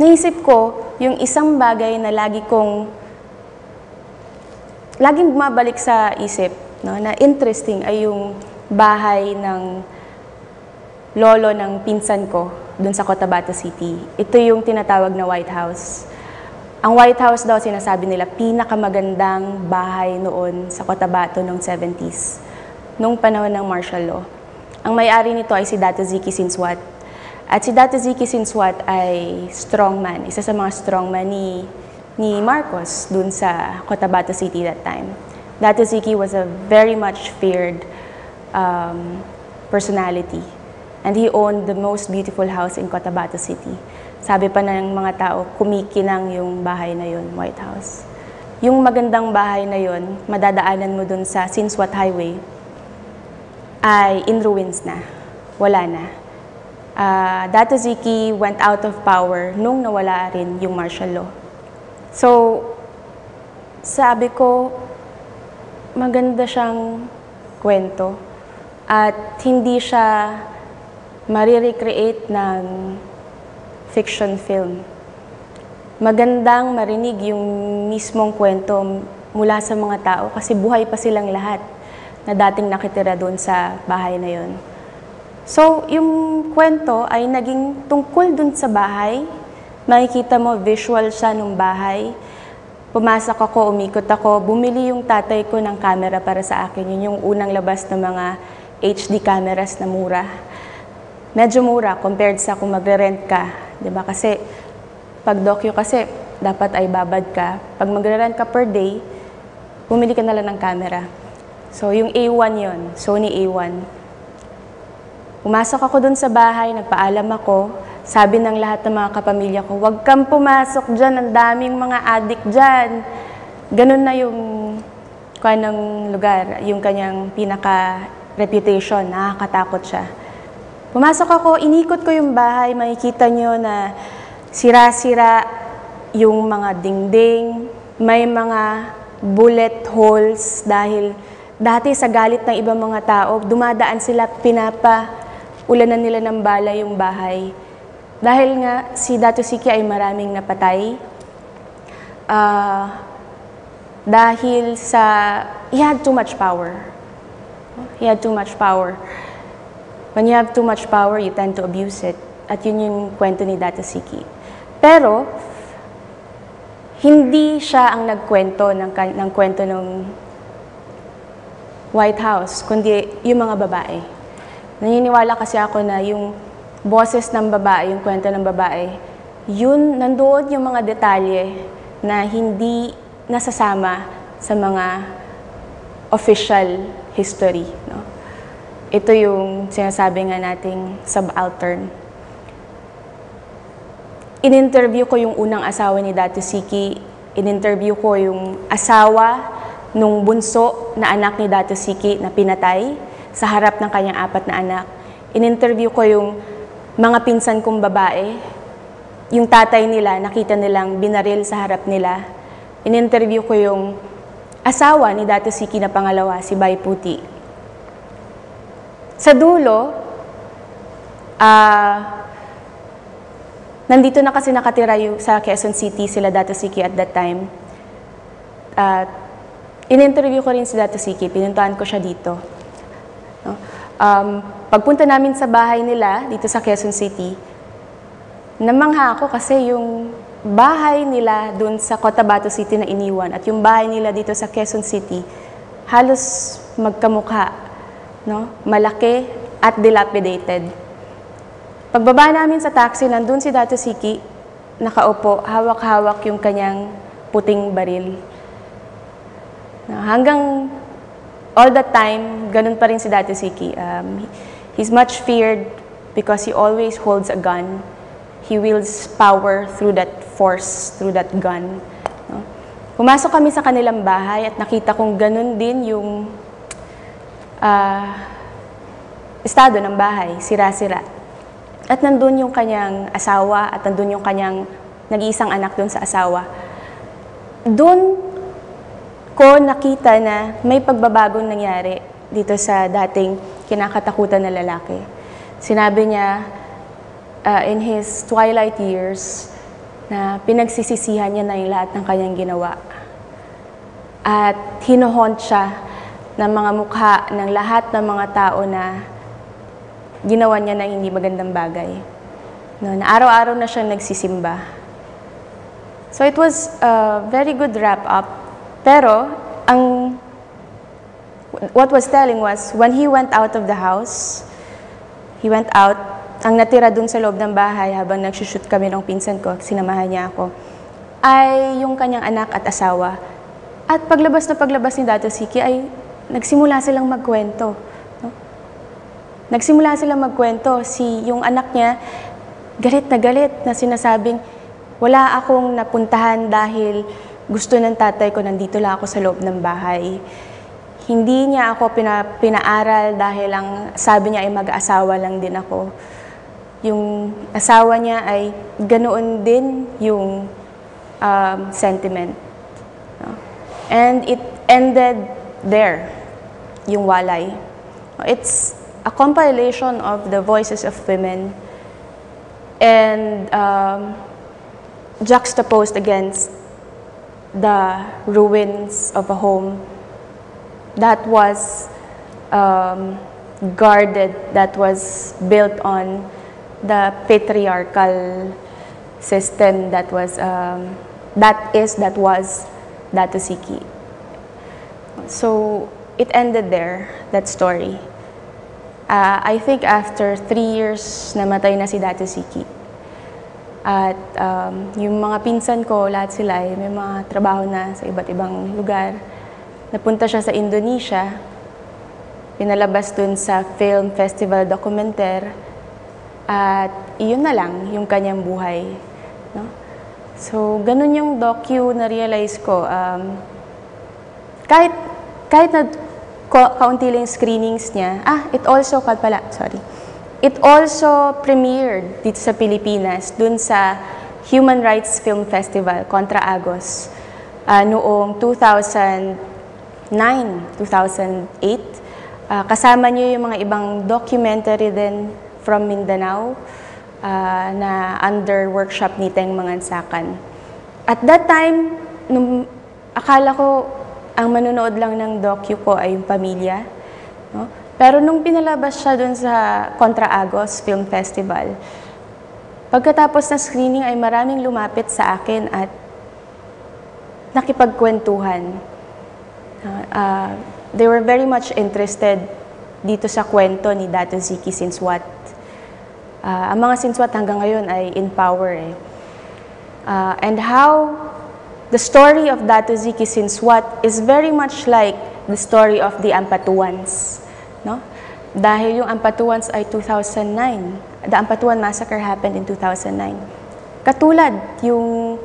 naisip ko, yung isang bagay na lagi kong, laging bumabalik sa isip, no, na interesting ay yung bahay ng lolo ng pinsan ko dun sa Cotabato City. Ito yung tinatawag na White House. Ang White House daw, sinasabi nila, pinakamagandang bahay noon sa Cotabato noong 70s, noong panahon ng martial law. Ang may-ari nito ay si Dato Ziki Sinswat. At si Dato Ziki Sinswat ay strongman, isa sa mga strongman ni, ni Marcos dun sa Cotabato City that time. Dato Ziki was a very much feared um, personality. And he owned the most beautiful house in Cotabato City. Sabi pa ng mga tao, kumikinang yung bahay na yun, White House. Yung magandang bahay na yun, madadaanan mo dun sa Sinswat Highway, ay in ruins na. Wala na. Uh, Dato Ziki went out of power nung nawala rin yung martial law. So, sabi ko, maganda siyang kwento at hindi siya marirecreate ng fiction film. Magandang marinig yung mismong kwento mula sa mga tao kasi buhay pa silang lahat na dating nakitira doon sa bahay na yon. So, yung kwento ay naging tungkol doon sa bahay. Makikita mo visual siya ng bahay. Pumasok ako, umikot ako, bumili yung tatay ko ng camera para sa akin. Yun yung unang labas ng mga HD cameras na mura. Medyo mura compared sa kung magre-rent ka ba? Kasi pag docu kasi dapat ay babad ka. Pag magre-rent ka per day, bumili ka na lang ng camera. So yung A1 yon, Sony A1. Pumasok ako dun sa bahay, nagpaalam ako. Sabi ng lahat ng mga kapamilya ko, huwag kang pumasok dyan, ang daming mga adik dyan. Ganun na yung kuha ng lugar, yung kanyang pinaka-reputation, nakakatakot siya. Pumasok ako, inikot ko yung bahay, makikita nyo na sira-sira yung mga dingding, may mga bullet holes dahil dati sa galit ng ibang mga tao, dumadaan sila, pinapa, ulanan nila ng bala yung bahay. Dahil nga si Dato Siki ay maraming napatay, uh, dahil sa, he had too much power. He had too much power. When you have too much power, you tend to abuse it. At yun yung kwento ni Data Siki. Pero, hindi siya ang nagkwento ng, ng kwento ng White House, kundi yung mga babae. Naniniwala kasi ako na yung boses ng babae, yung kwento ng babae, yun, nandoon yung mga detalye na hindi nasasama sa mga official history. No? ito yung sinasabi nga nating subaltern. In-interview ko yung unang asawa ni Dato Siki. In-interview ko yung asawa nung bunso na anak ni Dato Siki na pinatay sa harap ng kanyang apat na anak. In-interview ko yung mga pinsan kong babae. Yung tatay nila, nakita nilang binaril sa harap nila. In-interview ko yung asawa ni Dato Siki na pangalawa, si Bay Puti. Sa dulo, uh, nandito na kasi nakatira yung, sa Quezon City sila Dato Siki at that time. Uh, in-interview ko rin si Dato Siki, pinuntahan ko siya dito. No? Um, pagpunta namin sa bahay nila dito sa Quezon City, namangha ako kasi yung bahay nila doon sa Cotabato City na iniwan at yung bahay nila dito sa Quezon City, halos magkamukha no? malaki at dilapidated. Pagbaba namin sa taxi, nandun si Dato Siki, nakaupo, hawak-hawak yung kanyang puting baril. No, hanggang all the time, ganun pa rin si Dato Siki. Um, he's much feared because he always holds a gun. He wields power through that force, through that gun. No? Pumasok kami sa kanilang bahay at nakita kong ganun din yung uh, estado ng bahay, sira-sira. At nandun yung kanyang asawa at nandun yung kanyang nag-iisang anak doon sa asawa. Doon ko nakita na may pagbabagong nangyari dito sa dating kinakatakutan na lalaki. Sinabi niya, uh, in his twilight years, na pinagsisisihan niya na yung lahat ng kanyang ginawa. At hinuhont siya ng mga mukha ng lahat ng mga tao na ginawa niya ng hindi magandang bagay. No, na araw-araw na siyang nagsisimba. So it was a very good wrap-up. Pero, ang what was telling was, when he went out of the house, he went out ang natira dun sa loob ng bahay habang nagsushoot kami ng pinsan ko, sinamahan niya ako, ay yung kanyang anak at asawa. At paglabas na paglabas ni Dato Siki ay nagsimula silang magkwento. No? Nagsimula silang magkwento. Si yung anak niya, galit na galit na sinasabing, wala akong napuntahan dahil gusto ng tatay ko nandito lang ako sa loob ng bahay. Hindi niya ako pina, pinaaral dahil ang sabi niya ay mag-asawa lang din ako yung asawa niya ay ganoon din yung um, sentiment. And it ended there, yung walay. It's a compilation of the voices of women and um, juxtaposed against the ruins of a home that was um, guarded, that was built on the patriarchal system that was um, that is that was Datusiki. So it ended there, that story. Uh, I think after three years, namatay na si Datusiki. At um, yung mga pinsan ko, lahat sila ay may mga trabaho na sa iba't ibang lugar. Napunta siya sa Indonesia, pinalabas dun sa Film Festival Documentaire, at iyon na lang yung kanyang buhay. No? So, ganun yung docu na realize ko. Um, kahit, kahit na kaunti lang screenings niya, ah, it also, pala, sorry, it also premiered dito sa Pilipinas, dun sa Human Rights Film Festival, Contra Agos, uh, noong 2009, 2008. Uh, kasama niyo yung mga ibang documentary din from Mindanao uh, na under workshop ni Teng Mangansakan. At that time, nung akala ko ang manonood lang ng docu ko ay yung pamilya. No? Pero nung pinalabas siya dun sa Contra Agos Film Festival, pagkatapos na screening ay maraming lumapit sa akin at nakipagkwentuhan. Uh, uh, they were very much interested dito sa kwento ni Dato Ziki since what Uh, ang mga sinswat hanggang ngayon ay in power eh. Uh, and how the story of Dato Ziki Sinswat is very much like the story of the Ampatuans. No? Dahil yung Ampatuans ay 2009. The Ampatuan Massacre happened in 2009. Katulad yung,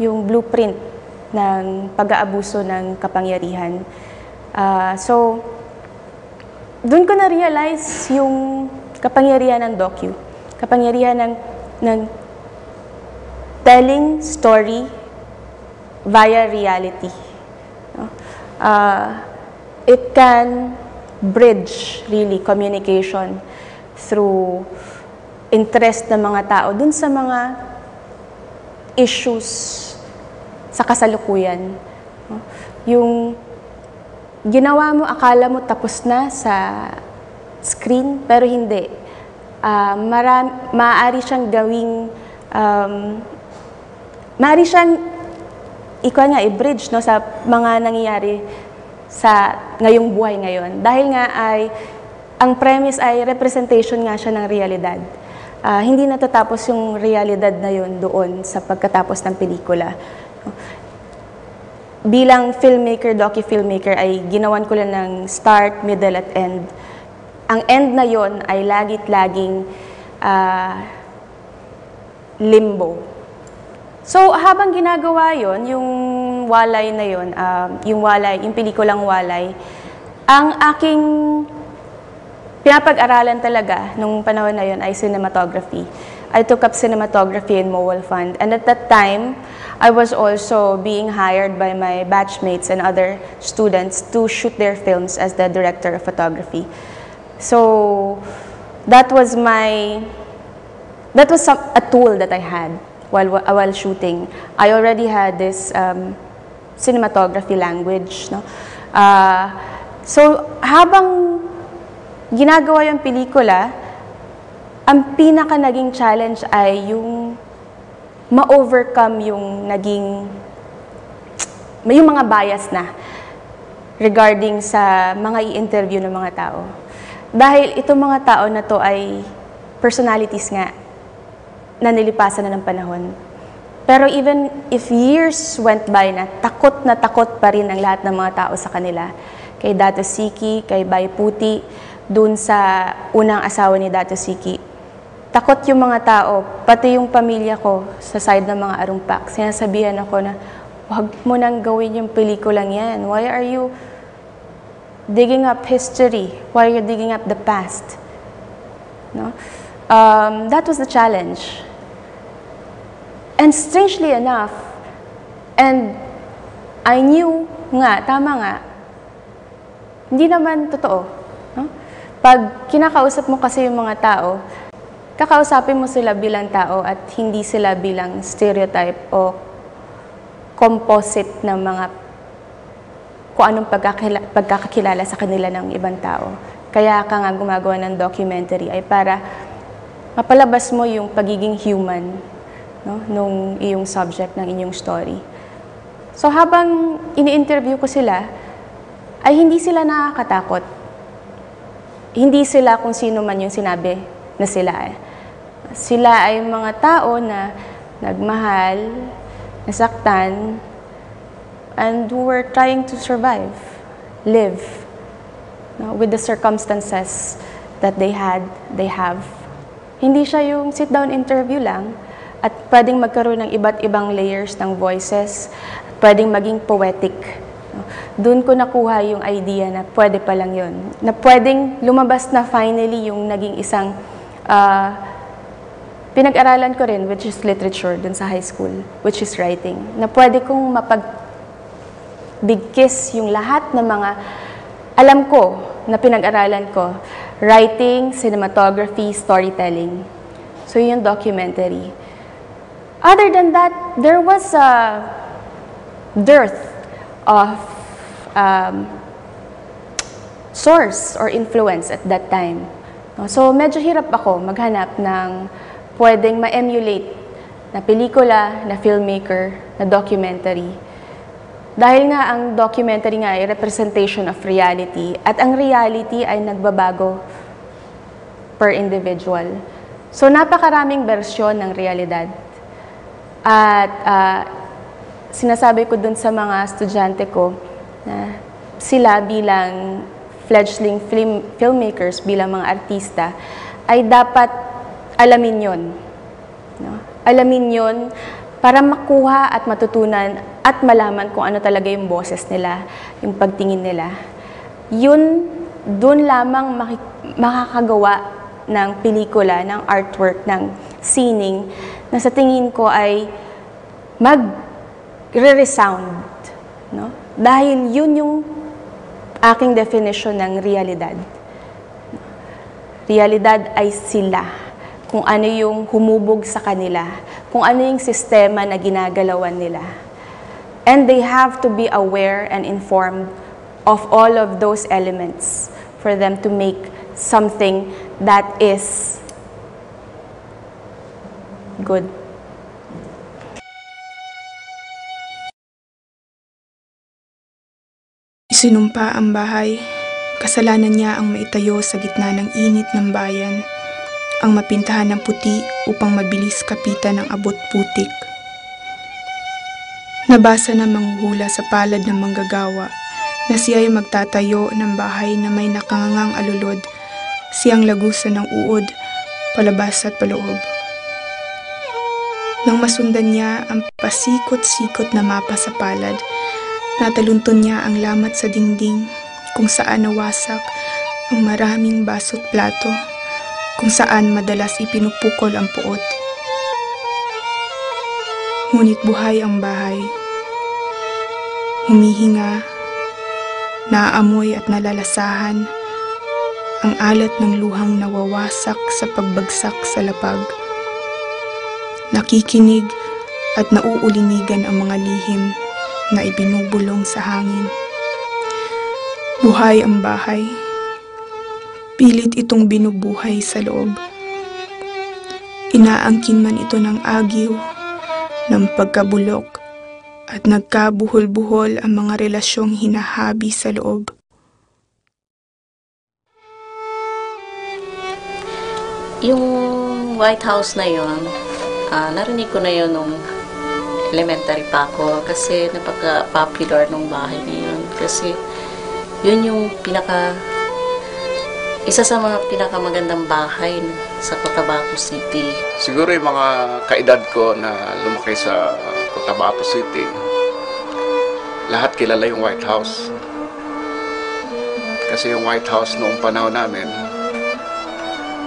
yung blueprint ng pag-aabuso ng kapangyarihan. Uh, so, doon ko na-realize yung kapangyarihan ng docu kapangyarihan ng, ng telling story via reality. Uh, it can bridge really communication through interest ng mga tao dun sa mga issues sa kasalukuyan. Yung ginawa mo, akala mo tapos na sa screen, pero hindi uh, maram, maaari siyang gawing, um, maaari siyang, ikaw nga, i-bridge no, sa mga nangyayari sa ngayong buhay ngayon. Dahil nga ay, ang premise ay representation nga siya ng realidad. Uh, hindi natatapos yung realidad na yun doon sa pagkatapos ng pelikula. Bilang filmmaker, docu-filmmaker, ay ginawan ko lang ng start, middle, at end ang end na yon ay lagit laging uh, limbo. So, habang ginagawa yon yung walay na yon, uh, yung walay, yung pelikulang walay, ang aking pinapag-aralan talaga nung panahon na yon ay cinematography. I took up cinematography in Mowal Fund. And at that time, I was also being hired by my batchmates and other students to shoot their films as the director of photography. So that was my, that was some, a tool that I had while, while shooting. I already had this um, cinematography language. No? Uh, so, habang ginagawa yung pelikula, ang pinaka naging challenge ay yung ma-overcome yung naging yung mga bias na regarding sa mga i-interview ng mga tao. Dahil itong mga tao na to ay personalities nga na nilipasan na ng panahon. Pero even if years went by na, takot na takot pa rin ang lahat ng mga tao sa kanila. Kay Dato Siki, kay Bay Puti, dun sa unang asawa ni Dato Siki. Takot yung mga tao, pati yung pamilya ko sa side ng mga arumpak. Sinasabihan ako na, Huwag mo nang gawin yung pelikulang yan. Why are you digging up history? Why are you digging up the past? No? Um, that was the challenge. And strangely enough, and I knew nga, tama nga, hindi naman totoo. No? Pag kinakausap mo kasi yung mga tao, kakausapin mo sila bilang tao at hindi sila bilang stereotype o composite ng mga kung anong pagkakila, pagkakakilala sa kanila ng ibang tao. Kaya ka nga gumagawa ng documentary ay para mapalabas mo yung pagiging human no, nung iyong subject ng inyong story. So habang ini-interview ko sila, ay hindi sila nakakatakot. Hindi sila kung sino man yung sinabi na sila. Sila ay mga tao na nagmahal, nasaktan, and who were trying to survive, live, no, with the circumstances that they had, they have. Hindi siya yung sit-down interview lang at pwedeng magkaroon ng iba't ibang layers ng voices, pwedeng maging poetic. Doon ko nakuha yung idea na pwede pa lang yun. Na pwedeng lumabas na finally yung naging isang uh, pinag-aralan ko rin, which is literature dun sa high school, which is writing, na pwede kong mapagbigkis yung lahat ng mga alam ko na pinag-aralan ko, writing, cinematography, storytelling. So yun yung documentary. Other than that, there was a dearth of um, source or influence at that time. So medyo hirap ako maghanap ng pwedeng ma-emulate na pelikula, na filmmaker, na documentary. Dahil nga ang documentary nga ay representation of reality at ang reality ay nagbabago per individual. So napakaraming bersyon ng realidad. At uh, sinasabi ko dun sa mga estudyante ko na sila bilang fledgling film, filmmakers, bilang mga artista, ay dapat alamin yon. No? Alamin yon para makuha at matutunan at malaman kung ano talaga yung boses nila, yung pagtingin nila. Yun, doon lamang makakagawa ng pelikula, ng artwork, ng scening, na sa tingin ko ay mag-resound. No? Dahil yun yung aking definition ng realidad. Realidad ay sila kung ano yung humubog sa kanila, kung ano yung sistema na ginagalawan nila. And they have to be aware and informed of all of those elements for them to make something that is good. Isinumpa ang bahay. Kasalanan niya ang maitayo sa gitna ng init ng bayan ang mapintahan ng puti upang mabilis kapitan ng abot putik. Nabasa na manghuhula sa palad ng manggagawa na siya ay magtatayo ng bahay na may nakangangang alulod, siyang lagusan ng uod, palabas at paloob. Nang masundan niya ang pasikot-sikot na mapa sa palad, natalunton niya ang lamat sa dingding kung saan nawasak ang maraming baso't plato kung saan madalas ipinupukol ang puot. Ngunit buhay ang bahay. Humihinga, naaamoy at nalalasahan ang alat ng luhang nawawasak sa pagbagsak sa lapag. Nakikinig at nauulinigan ang mga lihim na ibinubulong sa hangin. Buhay ang bahay. Pilit itong binubuhay sa loob. Inaangkin man ito ng agiw, ng pagkabulok, at nagkabuhol-buhol ang mga relasyong hinahabi sa loob. Yung White House na yon, ah, narinig ko na yon nung elementary pa ako kasi napaka-popular nung bahay na yun. Kasi yun yung pinaka isa sa mga pinakamagandang bahay sa Cotabato City. Siguro yung mga kaedad ko na lumaki sa Cotabato City, lahat kilala yung White House. Kasi yung White House noong panahon namin,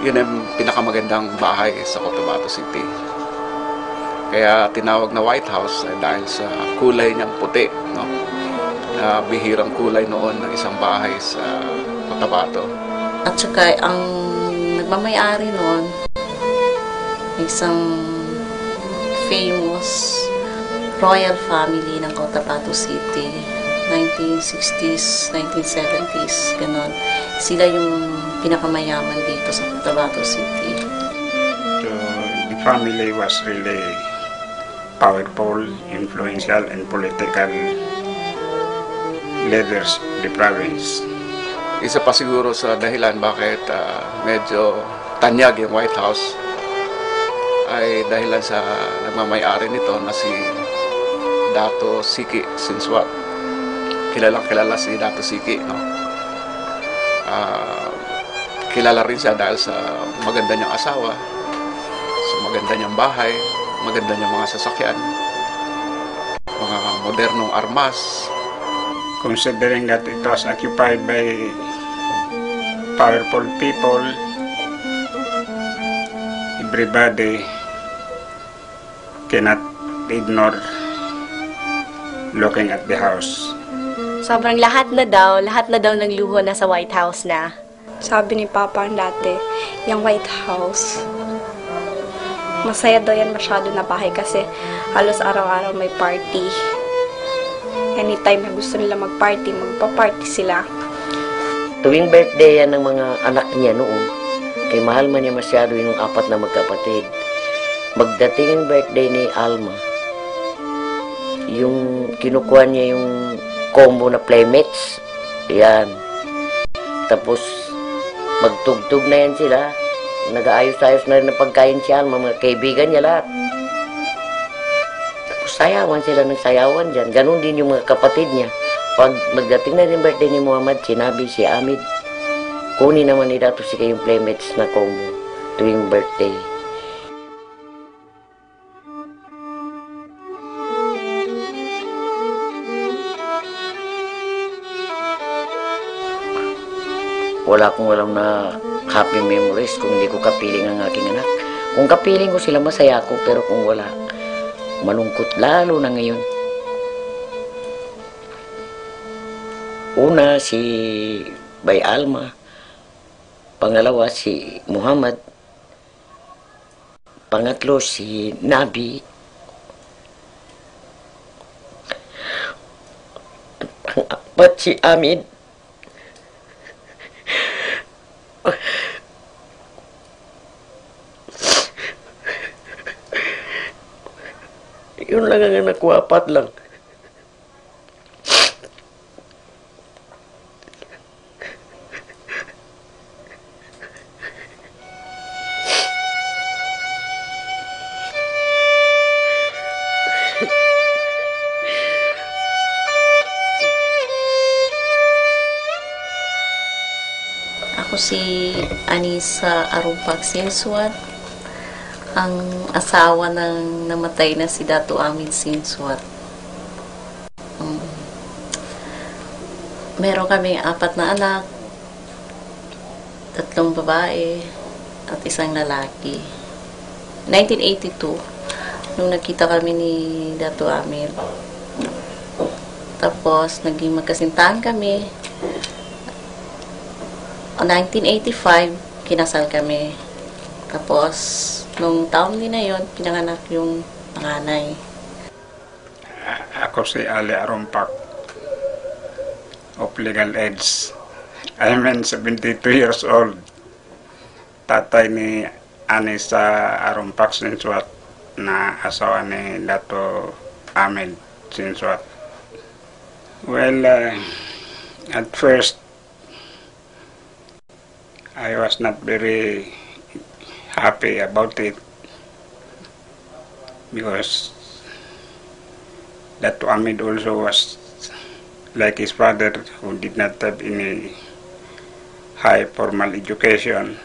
yun ang pinakamagandang bahay sa Cotabato City. Kaya tinawag na White House eh, dahil sa kulay niyang puti, no? Na bihirang kulay noon ng isang bahay sa Cotabato. At saka ang nagmamayari noon, isang famous royal family ng Cotabato City. 1960s, 1970s, ganon. Sila yung pinakamayaman dito sa Cotabato City. So the family was really powerful, influential, and political leaders the province. Isa pa siguro sa dahilan bakit ah, medyo tanyag yung White House ay dahilan sa nagmamayari nito na si Dato Siki Sinswat. Kilalang kilala si Dato Siki, no? Ah, kilala rin siya dahil sa maganda niyang asawa, sa maganda niyang bahay, maganda niyang mga sasakyan, mga modernong armas, Considering that it was occupied by powerful people, everybody cannot ignore looking at the house. Sobrang lahat na daw, lahat na daw ng luho na sa White House na. Sabi ni Papa dati, yung White House, masaya daw yan masyado na bahay kasi halos araw-araw may party. Anytime na gusto nila mag-party, magpa-party sila. Tuwing birthday yan ng mga anak niya noon, kay mahal man niya masyado yung apat na magkapatid. Magdating yung birthday ni Alma, yung kinukuha niya yung combo na playmates, yan. Tapos, magtugtog na yan sila. Nag-aayos-ayos na rin ng pagkain si Alma, mga kaibigan niya lahat. Tapos sayawan sila ng sayawan dyan. Ganon din yung mga kapatid niya. Pag magdating na rin birthday ni Muhammad, sinabi si Amid, kunin naman ni Dato si kayong playmates na combo tuwing birthday. Wala akong alam na happy memories kung hindi ko kapiling ang aking anak. Kung kapiling ko sila, masaya ako. Pero kung wala, malungkot lalo na ngayon. Una, si Bay Alma. Pangalawa, si Muhammad. Pangatlo, si Nabi. Pang-apat, si Amid. Yun lang ang anak ko, apat lang. Si Anisa Arumpag Sinswat, ang asawa ng namatay na si Dato Amin Sinswat. Um, meron kami apat na anak, tatlong babae, at isang lalaki. 1982, nung nakita kami ni Dato Amir. Tapos, naging magkasintahan kami. O 1985, kinasal kami. Tapos, nung taon din na yon pinanganak yung panganay. Ako si Ali Arumpak of legal age. I am 72 years old. Tatay ni Anissa Arumpak Sinswat na asawa ni Dato Ahmed Sinswat. Well, uh, at first, I was not very happy about it because that Ahmed also was like his father who did not have any high formal education.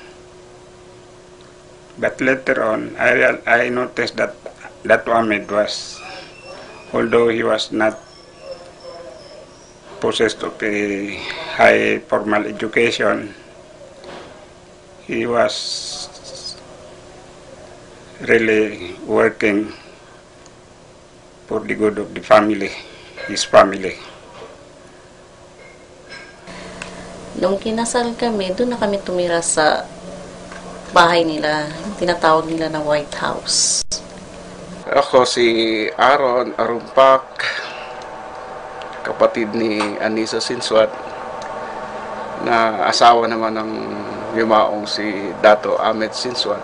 But later on, I, I noticed that that Ahmed was, although he was not possessed of a high formal education, he was really working for the good of the family, his family. Nung kinasal kami, doon na kami tumira sa bahay nila, tinatawag nila na White House. Ako si Aaron Arumpak, kapatid ni Anissa Sinswat, na asawa naman ng yumaong si Dato Ahmed Sinswat,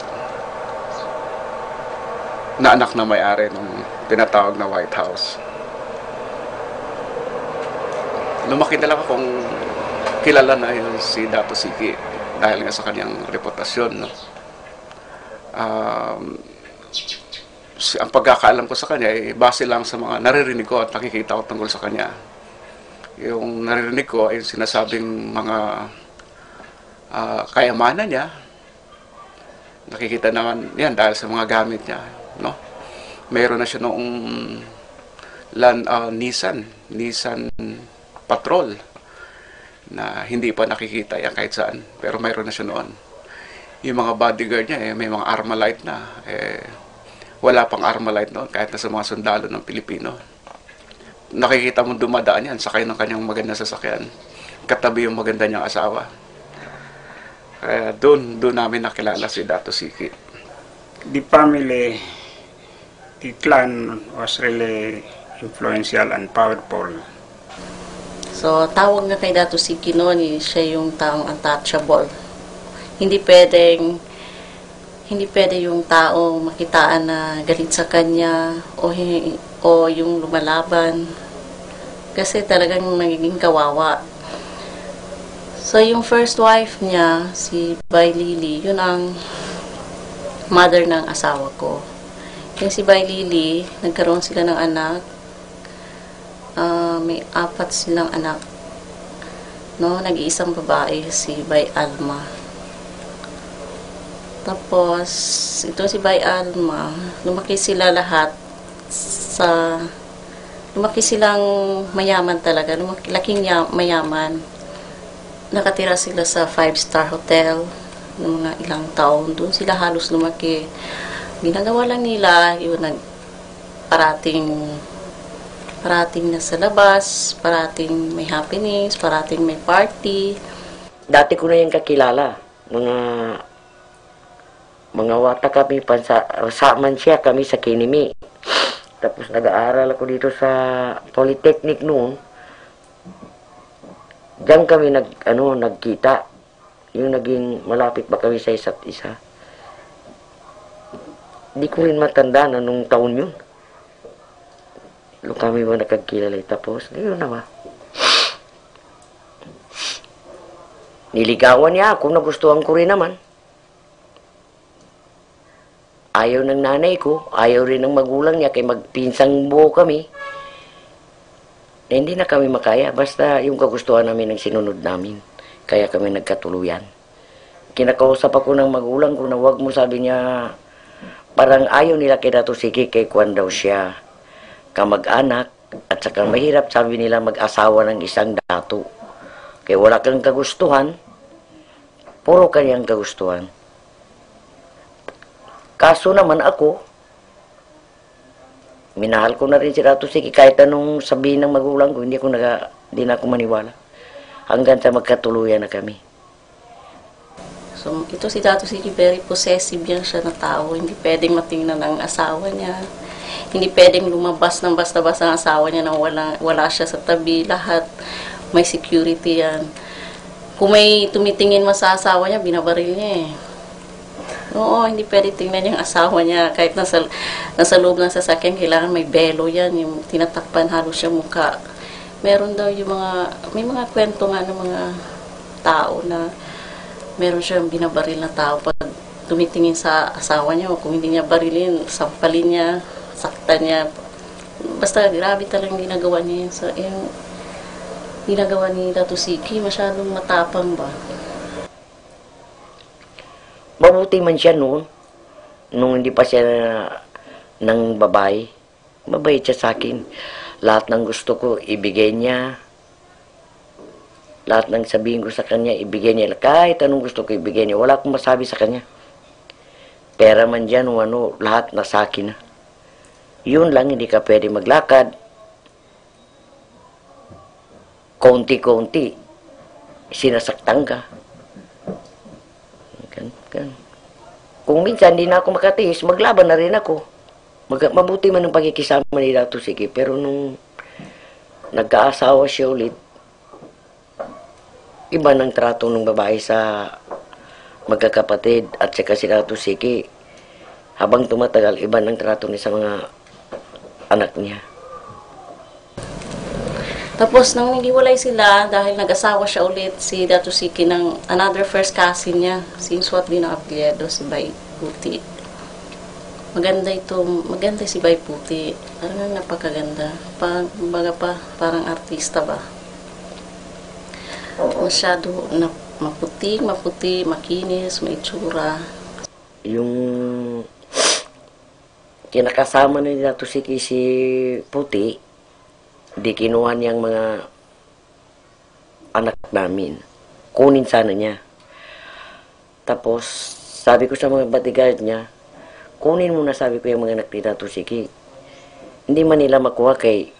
na anak na may-ari ng tinatawag na White House. Lumaki na lang akong kilala na yun si Dato Siki dahil nga sa kanyang reputasyon. No? Um, si- ang pagkakaalam ko sa kanya ay base lang sa mga naririnig ko at nakikita ko tungkol sa kanya. Yung naririnig ko ay sinasabing mga ah, kayamanan niya. Nakikita naman yan dahil sa mga gamit niya. No? Meron na siya noong lan, ah, Nissan, Nissan Patrol na hindi pa nakikita yan kahit saan. Pero mayroon na siya noon. Yung mga bodyguard niya, eh, may mga Armalite na. Eh, wala pang Armalite noon kahit na sa mga sundalo ng Pilipino. Nakikita mo dumadaan yan, sakay ng kanyang magandang sasakyan. Katabi yung maganda niyang asawa. Kaya doon, doon namin nakilala si Dato Siki. The family, the clan was really influential and powerful. So, tawag nga kay Dato Siki noon, eh, siya yung taong untouchable. Hindi pwedeng hindi pwede yung tao makitaan na galit sa kanya o, o yung lumalaban. Kasi talagang magiging kawawa. So, yung first wife niya, si Bay Lily, yun ang mother ng asawa ko. Yung si Bay Lily, nagkaroon sila ng anak. Ah, may apat silang anak. No, nag-iisang babae, si Bay Alma. Tapos, ito si Bay Alma, lumaki sila lahat sa lumaki silang mayaman talaga, lumaki laking ya- mayaman. Nakatira sila sa five-star hotel ng mga ilang taon. Doon sila halos lumaki. Ginagawa lang nila, yun, nag, parating parating na sa labas, parating may happenings, parating may party. Dati ko na yung kakilala. Mga mga wata kami, pansa, saman siya kami sa Kinimi. Tapos nag-aaral ako dito sa Polytechnic noon. Diyan kami nag, ano, nagkita. Yung naging malapit ba kami sa isa't isa. Di ko rin matanda na nung taon yun. Nung kami ba nakagkilala. Tapos, yun na ba? Niligawan niya ako, nagustuhan ko rin naman. Ayaw ng nanay ko, ayaw rin ng magulang niya, kay magpinsang buo kami. Na hindi na kami makaya, basta yung kagustuhan namin ang sinunod namin. Kaya kami nagkatuluyan. Kinakausap ako ng magulang ko na wag mo sabi niya, parang ayaw nila kay Dato Siki kay kwan daw siya kamag-anak at saka mahirap sabi nila mag-asawa ng isang dato. Kaya wala kang kagustuhan, puro kanyang kagustuhan. Kaso naman ako, minahal ko na rin si Dato Siki kahit anong sabihin ng magulang ko, hindi ko naga, hindi na ako maniwala. Hanggang sa magkatuluyan na kami. So, ito si Dato Siki, very possessive yan siya na tao. Hindi pwedeng matingnan ng asawa niya. Hindi pwedeng lumabas ng basta-basta ang asawa niya nang wala, wala siya sa tabi. Lahat may security yan. Kung may tumitingin man sa asawa niya, binabaril niya eh. Oo, hindi pwede tingnan yung asawa niya. Kahit nasa, nasa loob ng sasakyan, kailangan may belo yan. Yung tinatakpan halos siya mukha. Meron daw yung mga, may mga kwento nga ng mga tao na meron siyang binabaril na tao pag tumitingin sa asawa niya o kung hindi niya barilin, sampalin niya, saktan niya. Basta grabe talagang ginagawa niya yun. So, yung ginagawa ni Dato Siki, masyadong matapang ba? Mabuti man siya noon. Nung hindi pa siya ng babae. Mabait siya sa akin. Lahat ng gusto ko, ibigay niya. Lahat ng sabihin ko sa kanya, ibigay niya. Kahit anong gusto ko, ibigay niya. Wala akong masabi sa kanya. Pera man dyan o ano, lahat nasa akin na. Yun lang, hindi ka pwede maglakad. Konti-konti, sinasaktan ka. Kung minsan hindi na ako makatiis, maglaban na rin ako. Mag mabuti man ang pagkikisama ni Dato Sige, pero nung nagkaasawa siya ulit, iba ng trato ng babae sa magkakapatid at saka si Dato Sige. Habang tumatagal, iba ng trato niya sa mga anak niya. Tapos, nang naghiwalay sila, dahil nag-asawa siya ulit, si Dato Siki ng another first cousin niya, si Swat din ang apelyido, si Bay Puti. Maganda ito, maganda si Bay Puti. Parang napakaganda. Pag, baga pa, parang artista ba? Masyado na, maputi, maputi, makinis, may tsura. Yung kinakasama ni Dato Siki si Puti, di kinuha niyang mga anak namin. Kunin sana niya. Tapos, sabi ko sa mga bodyguard niya, kunin mo na sabi ko yung mga anak ni Dato Siki. Hindi man nila makuha kay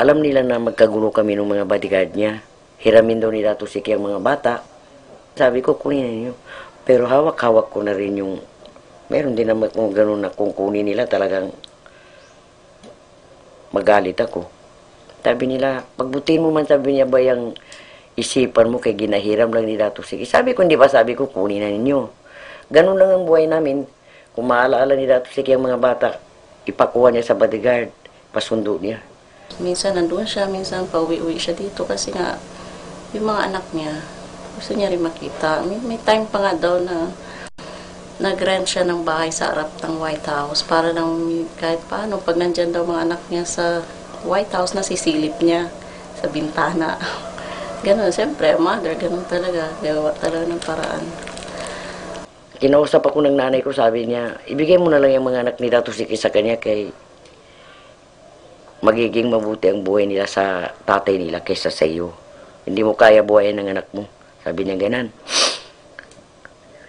alam nila na magkagulo kami ng mga bodyguard niya. Hiramin daw ni Dato Siki ang mga bata. Sabi ko, kunin niyo. Pero hawak-hawak ko na rin yung meron din naman kung ganun na kung kunin nila talagang magalit ako. Sabi nila, pagbutin mo man sabi niya ba yung isipan mo kay ginahiram lang ni Dato Sige. Sabi ko, hindi ba sabi ko, kunin na ninyo. Ganun lang ang buhay namin. Kung maalaala ni Dato Sige ang mga bata, ipakuha niya sa bodyguard, pasundo niya. Minsan nandun siya, minsan pauwi-uwi siya dito kasi nga yung mga anak niya, gusto niya rin makita. May, may time pa nga daw na nag-rent siya ng bahay sa harap ng White House para lang kahit paano, pag nandyan daw mga anak niya sa White House, nasisilip niya sa bintana. Ganun, siyempre, mother, ganun talaga. Gawa talaga ng paraan. Kinausap ako ng nanay ko, sabi niya, ibigay mo na lang yung mga anak ni Dato Siki sa kanya kay magiging mabuti ang buhay nila sa tatay nila kaysa sa iyo. Hindi mo kaya buhayin ng anak mo. Sabi niya ganan.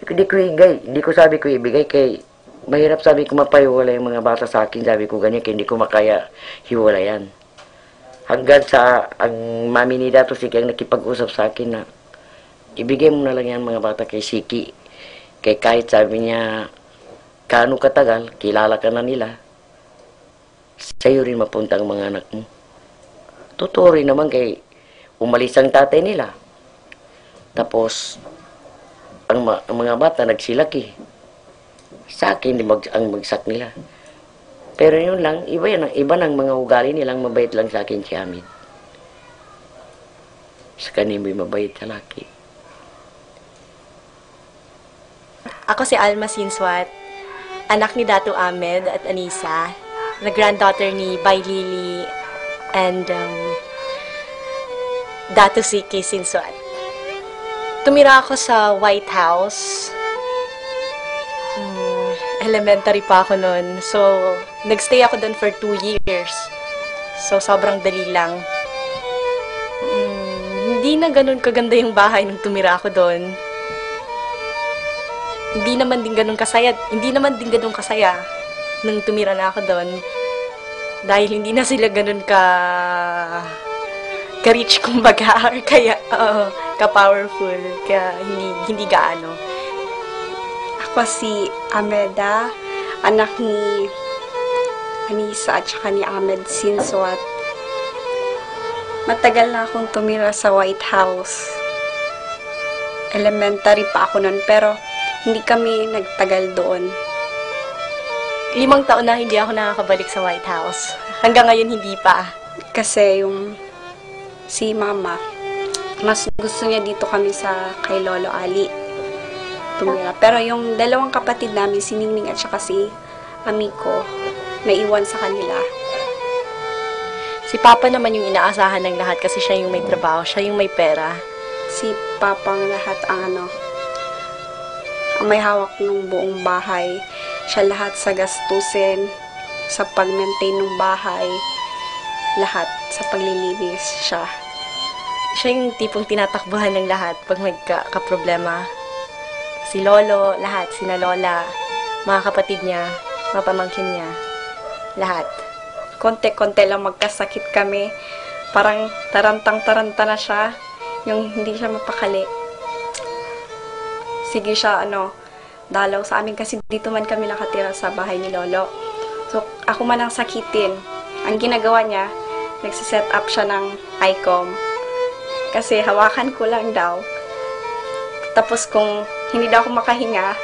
Hindi ko ibigay. Hindi ko sabi ko ibigay kay mahirap sabi ko mapahiwala yung mga bata sa akin. Sabi ko ganyan kaya hindi ko makaya hiwalayan. Hanggang sa ang mami ni Dato Siki ang nakipag-usap sa akin na ibigay mo na lang yan mga bata kay Siki. Kay kahit sabi niya kano katagal, kilala ka na nila, sa'yo rin mapunta ang mga anak mo. Totoo rin naman kay umalis ang tatay nila. Tapos, ang, ma- ang mga bata nagsilaki. Sa akin, mag, ang bagsak nila. Pero yun lang, iba yan, iba ng mga ugali nilang mabait lang sa akin si Hamid. Sa kanila may mabait sa laki. Ako si Alma Sinswat, anak ni Dato Ahmed at Anisa, na granddaughter ni Bay Lily and um, Dato Siki Sinswat. Tumira ako sa White House. Mm, elementary pa ako noon. So, nagstay ako doon for two years. So, sobrang dali lang. Mm, hindi na ganun kaganda yung bahay nung tumira ako doon hindi naman din ganun kasaya. Hindi naman din ganun kasaya nung tumira na ako doon. Dahil hindi na sila ganun ka ka-rich kumbaga. Kaya Oo, ka-powerful. Kaya hindi, hindi gaano. Ako si Ameda, anak ni Anisa at saka ni Ahmed Sinswat. Matagal na akong tumira sa White House. Elementary pa ako nun, pero hindi kami nagtagal doon. Limang taon na hindi ako nakakabalik sa White House. Hanggang ngayon hindi pa. Kasi yung si Mama, mas gusto niya dito kami sa kay Lolo Ali tumira. Pero yung dalawang kapatid namin, si Ningning at saka si Amiko, naiwan sa kanila. Si Papa naman yung inaasahan ng lahat kasi siya yung may trabaho, siya yung may pera. Si Papang lahat ang ano, ang may hawak ng buong bahay. Siya lahat sa gastusin, sa pag-maintain ng bahay, lahat sa paglilinis siya. Siya yung tipong tinatakbuhan ng lahat pag may ka- kaproblema. Si Lolo, lahat, sina Lola, mga kapatid niya, mga pamangkin niya, lahat. konti-konti lang magkasakit kami. Parang tarantang-taranta na siya. Yung hindi siya mapakali. Sige siya, ano, dalaw sa amin kasi dito man kami nakatira sa bahay ni Lolo. So, ako man ang sakitin. Ang ginagawa niya, nagsiset up siya ng ICOM. Kasi hawakan ko lang daw. Tapos kung hindi daw ako makahinga,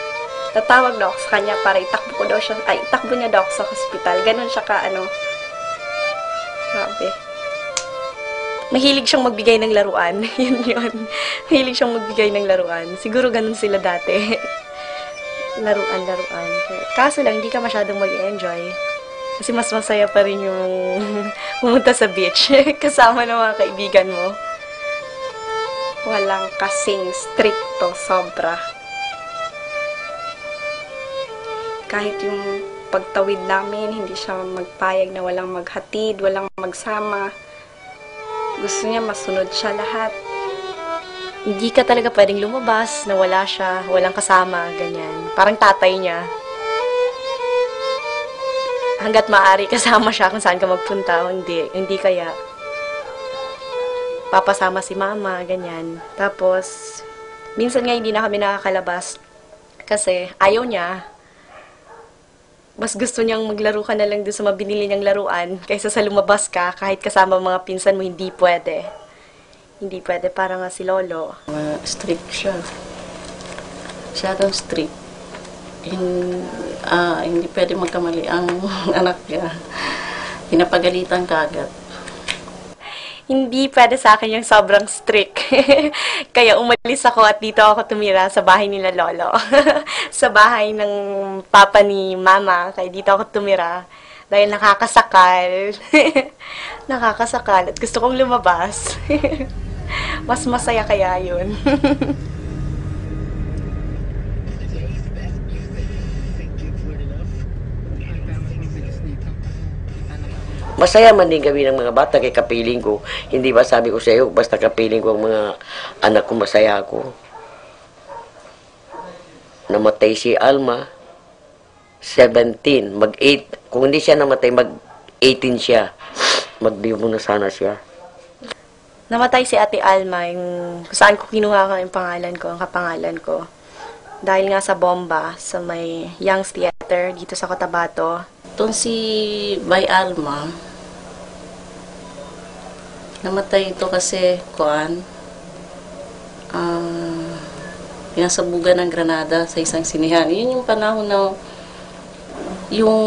tatawag daw ako sa kanya para itakbo ko daw siya, ay, itakbo niya daw ako sa hospital. Ganon siya ka, ano, Grabe. Mahilig siyang magbigay ng laruan. yun yun. Mahilig siyang magbigay ng laruan. Siguro ganun sila dati. laruan, laruan. Kaso lang, hindi ka masyadong mag-enjoy. Kasi mas masaya pa rin yung pumunta sa beach. Kasama ng mga kaibigan mo. Walang kasing stricto, sobra. Kahit yung pagtawid namin, hindi siya magpayag na walang maghatid, walang magsama. Gusto niya masunod siya lahat. Hindi ka talaga pwedeng lumabas na wala siya, walang kasama, ganyan. Parang tatay niya. Hanggat maaari kasama siya kung saan ka magpunta, hindi, hindi kaya papasama si mama, ganyan. Tapos, minsan nga hindi na kami nakakalabas kasi ayaw niya. Mas gusto niyang maglaro ka na lang doon sa mabinili niyang laruan kaysa sa lumabas ka kahit kasama mga pinsan mo, hindi pwede. Hindi pwede, para nga si Lolo. Uh, strict siya. Masyadong strict. Hin, ah, hindi pwede magkamali ang anak niya. Pinapagalitan ka agad. Hindi pwede sa akin yung sobrang strict. Kaya umalis ako at dito ako tumira sa bahay nila Lolo. sa bahay ng papa ni Mama. Kaya dito ako tumira. Dahil nakakasakal. nakakasakal. At gusto kong lumabas. Mas masaya kaya yun. Masaya man din kami ng mga bata kay kapiling ko. Hindi ba sabi ko sa iyo, basta kapiling ko ang mga anak ko, masaya ako. Namatay si Alma, 17, mag-8. Kung hindi siya namatay, mag-18 siya. Magdibo na sana siya. Namatay si Ate Alma, yung saan ko kinuha yung pangalan ko, ang kapangalan ko. Dahil nga sa bomba sa may Young's Theater dito sa Cotabato. Itong si Bay Alma, namatay ito kasi, kuan, ah, pinasabugan ng Granada sa isang sinihan. Yun yung panahon na yung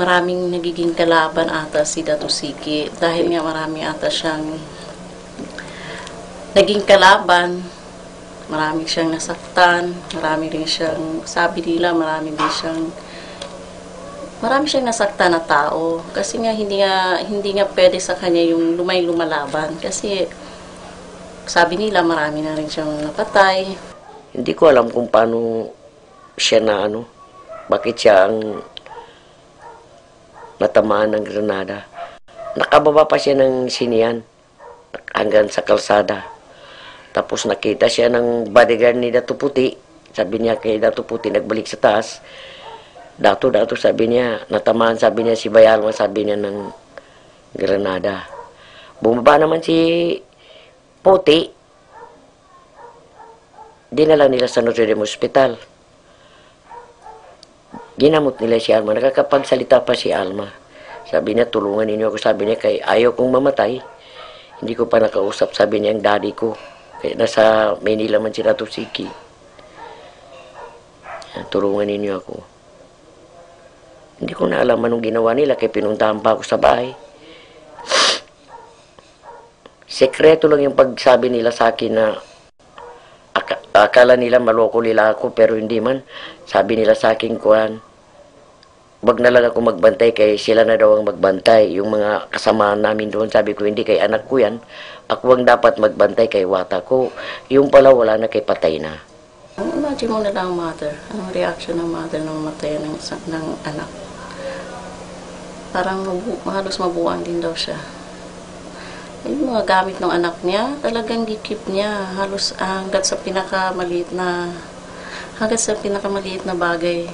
maraming nagiging kalaban ata si Datusiki dahil nga marami ata siyang naging kalaban marami siyang nasaktan marami rin siyang sabi nila marami din siyang marami siyang nasaktan na tao kasi nga hindi nga hindi nga pwede sa kanya yung lumay lumalaban kasi sabi nila marami na rin siyang napatay Hindi ko alam kung paano siya na ano, bakit siya ang natamaan ng Granada. Nakababa pa siya ng sinian hanggang sa kalsada. Tapos nakita siya ng bodyguard ni Dato Puti. Sabi niya kay Dato Puti, nagbalik sa taas. Dato, Dato, sabi niya, natamaan, sabi niya si Bayalma, sabi niya ng Granada. Bumaba naman si puti, dinala nila sa Notre Dame Hospital. Ginamot nila si Alma. Nakakapagsalita pa si Alma. Sabi niya, tulungan ninyo ako. Sabi niya, kay ayaw kong mamatay. Hindi ko pa nakausap. Sabi niya, ang daddy ko. Kaya nasa Manila man sila to Siki. Yan, Tulungan ninyo ako. Hindi ko na alam anong ginawa nila kaya pinuntahan pa ako sa bahay. Sekreto lang yung pagsabi nila sa akin na Aka- akala nila maloko nila ako pero hindi man. Sabi nila sa akin kuhan, wag na lang ako magbantay kay sila na daw ang magbantay. Yung mga kasamahan namin doon, sabi ko hindi kay anak ko yan. Ako ang dapat magbantay kay wata ko. Yung pala wala na kay patay na. Imagine mo na lang mother, ang reaction ng mother nang matay ng, ng anak. Parang mabu, halos mabuang din daw siya. Yung mga gamit ng anak niya, talagang gikip niya. Halos hanggat sa pinakamaliit na hanggat sa pinakamaliit na bagay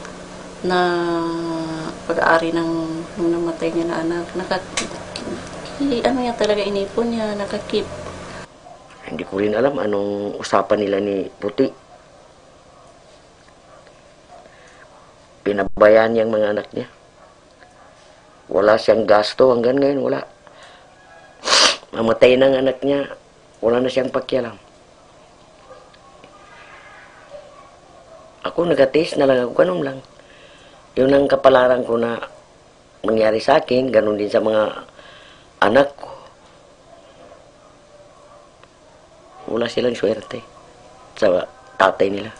na pag-aari ng nung namatay niya na anak. Naka, i- ano niya talaga inipon niya, nakakip. Hindi ko rin alam anong usapan nila ni Puti. Pinabayaan niyang mga anak niya. Wala siyang gasto hanggang ngayon, wala. Mamatay ng anak niya, wala na siyang pakialam. Ako nagatiis na lang ako, ganun lang. Yun ang kapalaran ko na mangyari sa akin, ganun din sa mga anak ko. Wala silang swerte sa tatay nila.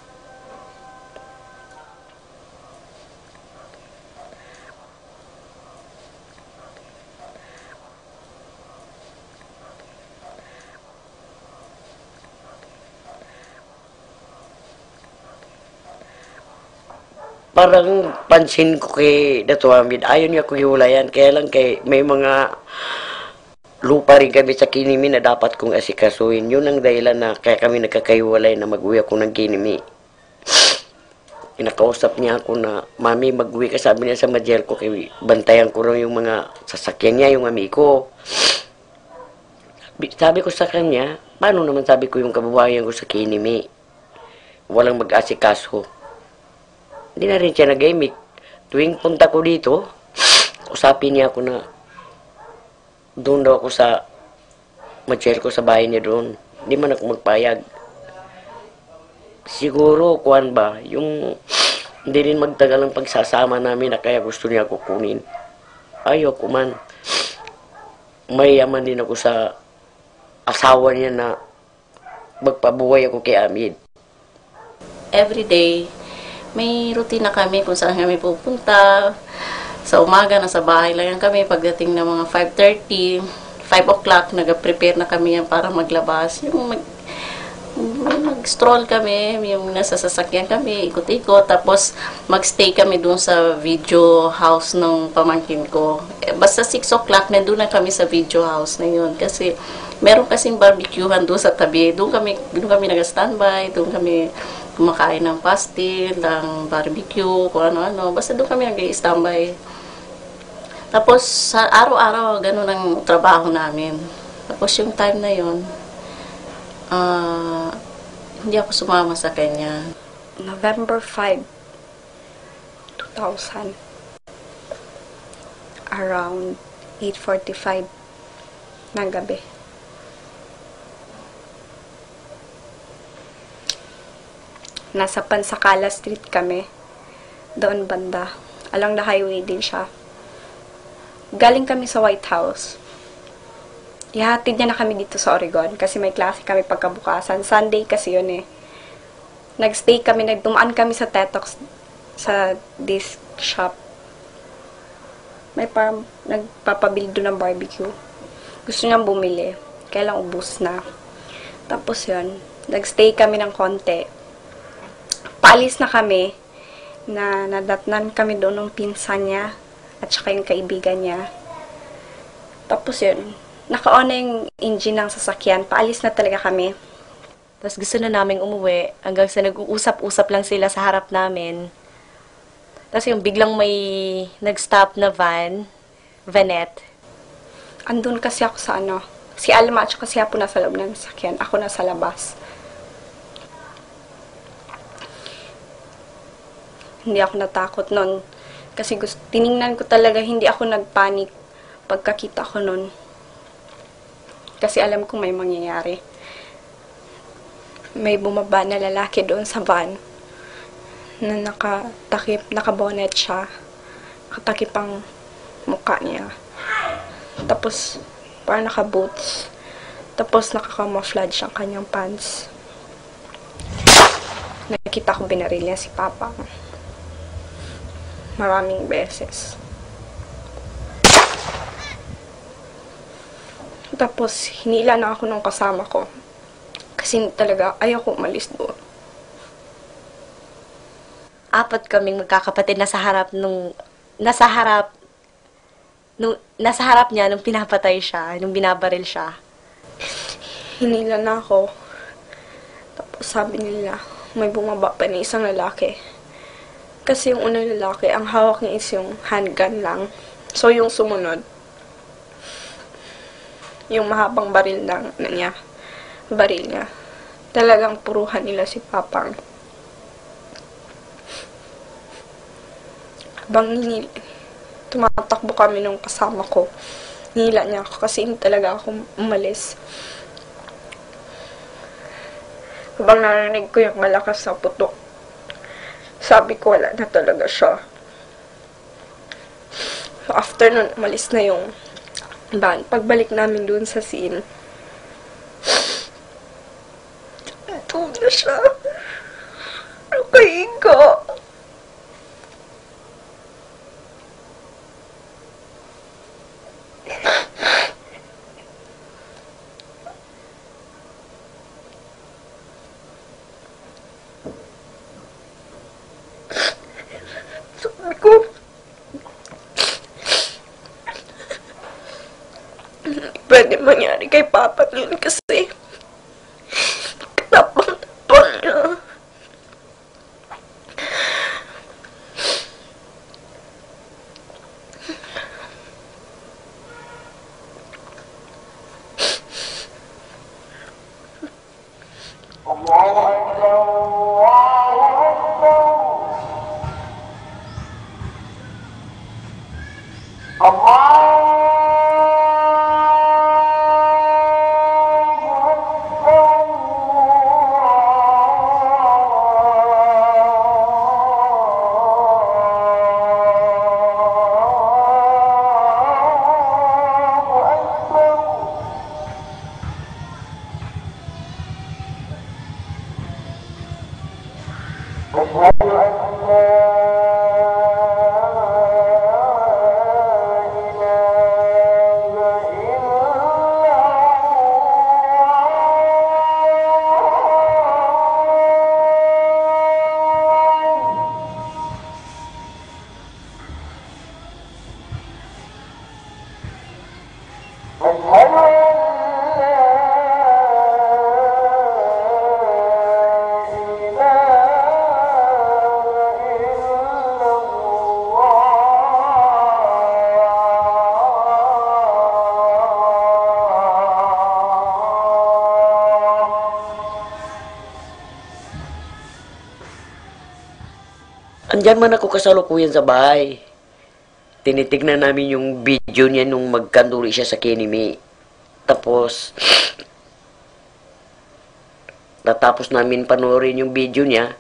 Parang pansin ko kay Dato Hamid, ayaw niya ko hiwalayan. Kaya lang kay may mga lupa rin kami sa Kinimi na dapat kong asikasuhin. Yun ang dahilan na kaya kami nagkakahiwalay na mag-uwi ako ng Kinimi. Pinakausap niya ako na, Mami, mag-uwi ka. Sabi niya sa Majel ko, kay bantayan ko rin yung mga sasakyan niya, yung ami ko. Sabi, sabi ko sa kanya, paano naman sabi ko yung kababayan ko sa Kinimi? Walang mag-asikaso. Hindi na rin siya nag-imik. Tuwing punta ko dito, usapin niya ako na doon daw ako sa Majel ko sa bahay niya doon. Hindi man ako magpayag. Siguro, kuan ba, yung hindi rin magtagal ang pagsasama namin na kaya gusto niya ako kunin. Ayaw ko man. Mayaman din ako sa asawa niya na magpabuhay ako kay Amid. every day, may routine na kami kung saan kami pupunta. Sa umaga, nasa bahay lang kami. Pagdating ng mga 5.30, 5 o'clock, nag-prepare na kami yan para maglabas. Yung mag, mag-stroll kami, yung nasa sasakyan kami, ikot-ikot. Tapos, mag-stay kami doon sa video house ng pamangkin ko. Eh, Basta 6 o'clock, nandun na kami sa video house na yun. Kasi, meron kasing barbecuehan doon sa tabi. Doon kami, doon kami nag-standby, doon kami kumakain ng pastil, ng barbecue, kung ano-ano. Basta doon kami nag-standby. Tapos, araw-araw, ganun ang trabaho namin. Tapos, yung time na yun, ah, hindi ako sumama sa kanya. November 5, 2000. Around 8.45 ng gabi. Nasa Pansakala Street kami. Doon banda. Along the highway din siya. Galing kami sa White House. Ihatid niya na kami dito sa Oregon kasi may klase kami pagkabukasan. Sunday kasi yun eh. Nagstay kami, nagdumaan kami sa Tetox sa disc shop. May parang nagpapabili doon ng barbecue. Gusto niyang bumili. Kaya lang ubus na. Tapos yun, nagstay kami ng konti. Paalis na kami na nadatnan kami doon ng pinsan niya at saka yung kaibigan niya. Tapos yun, naka-on na yung engine ng sasakyan. Paalis na talaga kami. Tapos gusto na naming umuwi hanggang sa nag-uusap-usap lang sila sa harap namin. Tapos yung biglang may nag-stop na van, vanette. Andun kasi ako sa ano, Si Alma at saka si Apo nasa loob ng sasakyan. Ako nasa labas. Hindi ako natakot nun. Kasi gusto, tiningnan ko talaga, hindi ako nagpanik pagkakita ko nun. Kasi alam ko may mangyayari. May bumaba na lalaki doon sa van na nakatakip, nakabonet siya. Nakatakip ang mukha niya. Tapos, parang naka-boots. Tapos, nakakamouflage ang kanyang pants. Nakita ko binaril niya si Papa. Maraming beses. Tapos, hinila na ako ng kasama ko. Kasi talaga, ayaw ko umalis doon. Apat kaming magkakapatid nasa harap nung nasa harap nung nasa harap niya nung pinapatay siya, nung binabaril siya. Hinila na ako. Tapos sabi nila, may bumaba pa na isang lalaki. Kasi yung unang lalaki, ang hawak niya is yung handgun lang. So yung sumunod, yung mahabang baril lang na niya, baril niya. Talagang puruhan nila si Papang. Habang nil, tumatakbo kami nung kasama ko, nila niya ako kasi hindi talaga ako umalis. Habang narinig ko yung malakas na putok, sabi ko wala na talaga siya. After nun, umalis na yung van. Pagbalik namin dun sa scene, tulog na siya. Nakahiga. Sabi ko, pwede mangyari kay Papa yun kasi Andyan man ako kasalukuyan sa bahay. Tinitignan namin yung video niya nung magkanduri siya sa kinimi. Tapos, natapos namin panoorin yung video niya.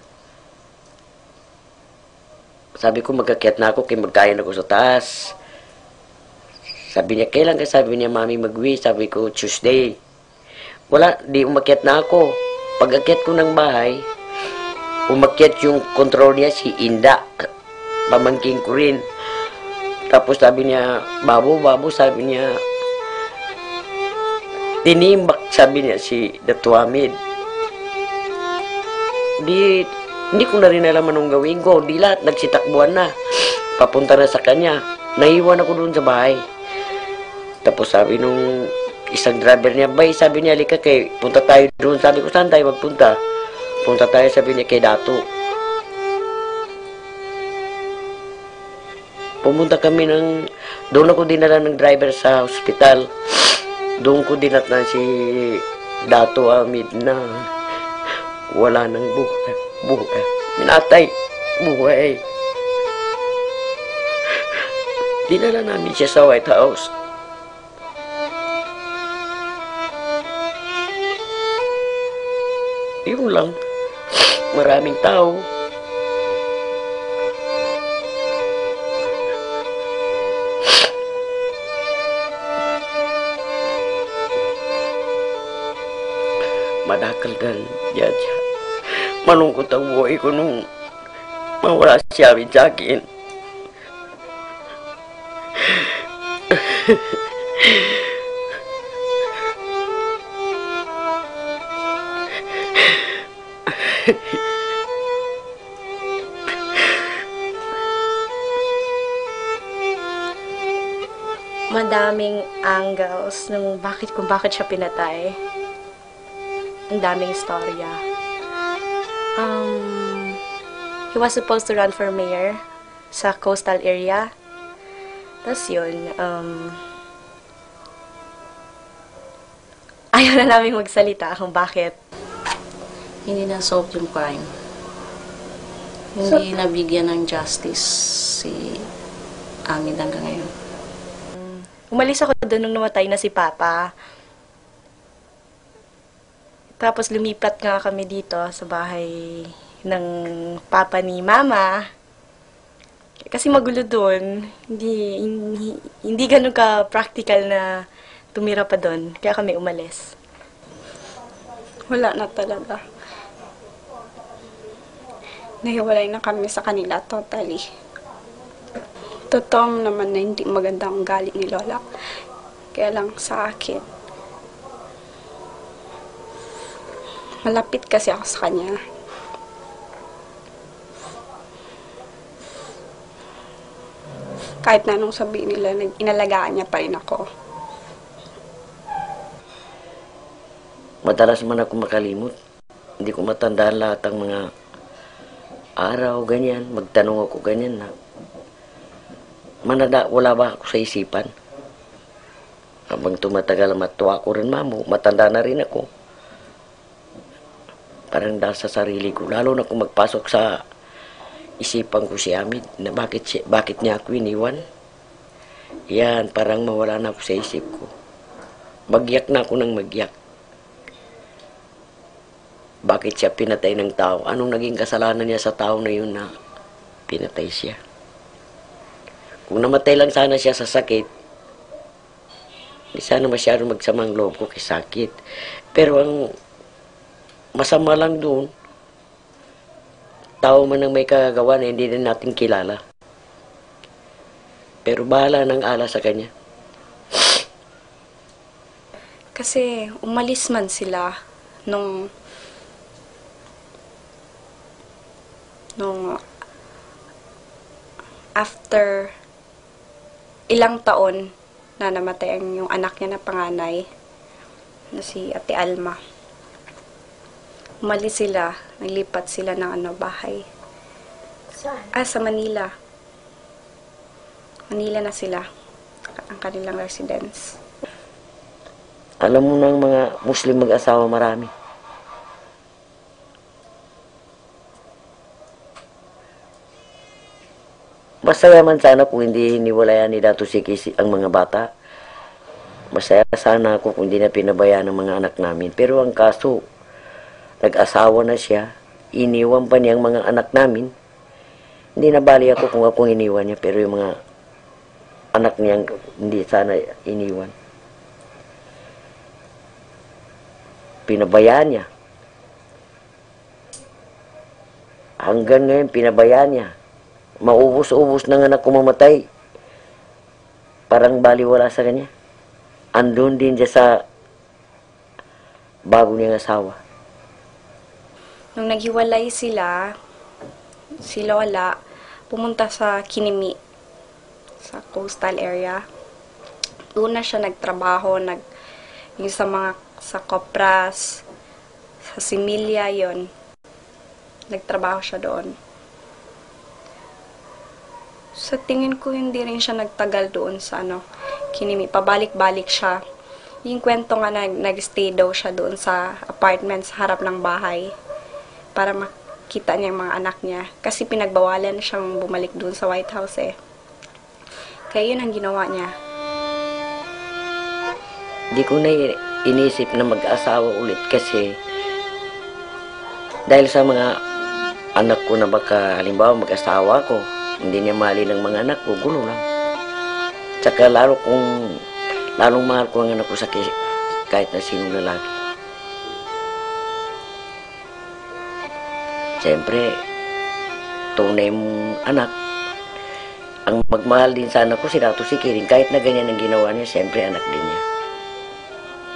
Sabi ko, magkakyat na ako, kaya magkain ako sa taas. Sabi niya, kailan ka? Sabi niya, mami, mag-uwi. Sabi ko, Tuesday. Wala, di umakyat na ako. Pag akyat ko ng bahay, umakyat yung control niya si Inda. Pamangking ko rin. Tapos sabi niya, babo, babo, sabi niya, tinimbak, sabi niya si Datuamid. Di, hindi ko na rin alam anong gawin ko. Di lahat, nagsitakbuhan na. Papunta na sa kanya. Naiwan ako doon sa bahay. Tapos sabi nung isang driver niya, bay, sabi niya, halika kay, punta tayo doon. Sabi ko, saan tayo magpunta? Punta tayo, sabi niya, kay Dato. Pumunta kami ng, doon ako dinala ng driver sa hospital. Doon ko dinatnan si Dato Amid na wala nang buhay. Buhay. Minatay. Buhay. Dinala namin siya sa White House. Yun lang. Maraming tao. Madakal dan Jaja. Malungkot ang buhay ko nung mawala si Amin sa akin. madaming angles ng bakit kung bakit siya pinatay. Ang daming istorya. Um, he was supposed to run for mayor sa coastal area. Tapos yun, um, ayaw na namin magsalita kung bakit. Hindi na-solve yung crime. Hindi nabigyan ng justice si Amin hanggang ngayon. Umalis ako doon nung namatay na si Papa. Tapos lumipat nga kami dito sa bahay ng Papa ni Mama. Kasi magulo doon. Hindi, hindi, hindi ganun ka-practical na tumira pa doon. Kaya kami umalis. Wala na talaga. Nahiwalay na kami sa kanila totally. Totoo naman na hindi maganda ang galing ni Lola. Kaya lang sa akin. Malapit kasi ako sa kanya. Kahit na anong sabihin nila, inalagaan niya pa rin ako. Madalas man ako makalimot. Hindi ko matandaan lahat ng mga araw, ganyan. Magtanong ako ganyan na. Manada, wala ba ako sa isipan? Habang tumatagal, matuwa ko rin, mamo. Matanda na rin ako. Parang dahil sa sarili ko. Lalo na kung magpasok sa isipan ko si Amid na bakit, siya, bakit niya ako iniwan. Yan, parang mawala na ako sa isip ko. Magyak na ako ng magyak. Bakit siya pinatay ng tao? Anong naging kasalanan niya sa tao na yun na pinatay siya? Kung namatay lang sana siya sa sakit, hindi sana masyado magsamang loob ko kay sakit. Pero ang masama lang doon, tao man ang may kagagawa na hindi din natin kilala. Pero bahala ng ala sa kanya. Kasi umalis man sila nung nung after ilang taon na namatay ang yung anak niya na panganay na si Ate Alma. Umalis sila, naglipat sila ng ano, bahay. Saan? Ah, sa Manila. Manila na sila. Ang kanilang residence. Alam mo ng mga Muslim mag-asawa marami. Masaya man sana kung hindi hiniwalayan ni Dato Siki si- ang mga bata. Masaya sana ako kung hindi na pinabayaan ng mga anak namin. Pero ang kaso, nag-asawa na siya, iniwan pa niya ang mga anak namin. Hindi na bali ako kung akong iniwan niya, pero yung mga anak niya hindi sana iniwan. Pinabayaan niya. Hanggang ngayon, pinabayaan niya. Maubos-ubos ng anak ko mamatay. Parang baliwala sa kanya. Andun din siya sa bago niyang asawa. Nung naghiwalay sila, si Lola pumunta sa Kinimi, sa coastal area. Doon na siya nagtrabaho, nag, yung sa mga, sa Copras, sa Similia yon Nagtrabaho siya doon. Sa tingin ko, hindi rin siya nagtagal doon sa ano, Kinimi. Pabalik-balik siya. Yung kwento nga na nag-stay daw siya doon sa apartment sa harap ng bahay para makita niya yung mga anak niya. Kasi pinagbawalan na siyang bumalik doon sa White House eh. Kaya yun ang ginawa niya. Di ko na inisip na mag-asawa ulit kasi dahil sa mga anak ko na baka halimbawa mag-asawa ko, hindi niya mali ng mga anak ko, gulo lang. Tsaka lalo kung lalong mahal ko ang anak ko sa kahit na sinong lalaki. Siyempre, tunay mong anak, ang magmahal din sa anak ko, si Dato si Kirin, kahit na ganyan ang ginawa niya, siyempre anak din niya.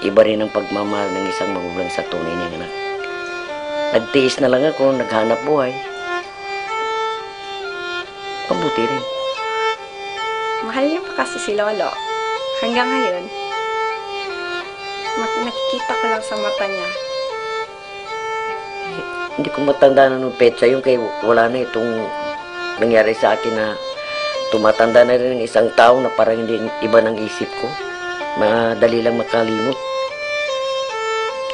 Iba rin ang pagmamahal ng isang magulang sa tunay niyang anak. Nagtiis na lang ako, naghanap buhay. Mabuti rin. Mahal niya pa kasi si Lolo. Hanggang ngayon. Nakikita ko lang sa mata niya. Hindi ko matanda na nung petsa yung kay wala na itong nangyari sa akin na tumatanda na rin ang isang tao na parang hindi iba ng isip ko. Madali lang makalimot.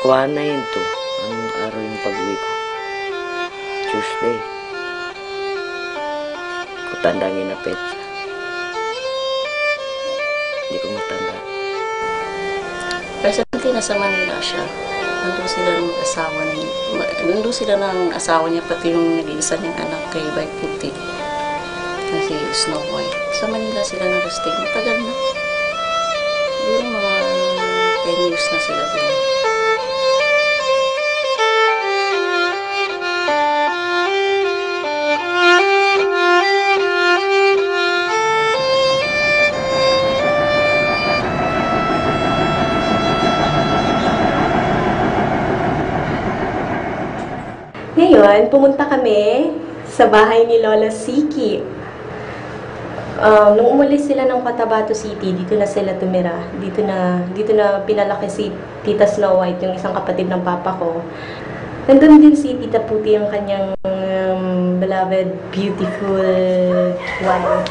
Kuha na yun to. Ang araw yung pag-uwi ko. Tuesday. Kutandangin na petsa. Hindi ko matanda. Presently, nasa Manila siya. Nandun sila ng asawa. Ma- Nandun sila ng asawa niya, pati yung nag-iisa niyang anak kay White Puti. Na si Snow White. Sa Manila sila nag-stay. Matagal na. Siguro mga 10 years na sila doon. Pumunta kami sa bahay ni Lola Siki. Um, nung umalis sila ng Cotabato City, dito na sila tumira. Dito na, dito na pinalaki si Tita Snow White, yung isang kapatid ng papa ko. Nandun din si Tita Puti, yung kanyang um, beloved, beautiful wife.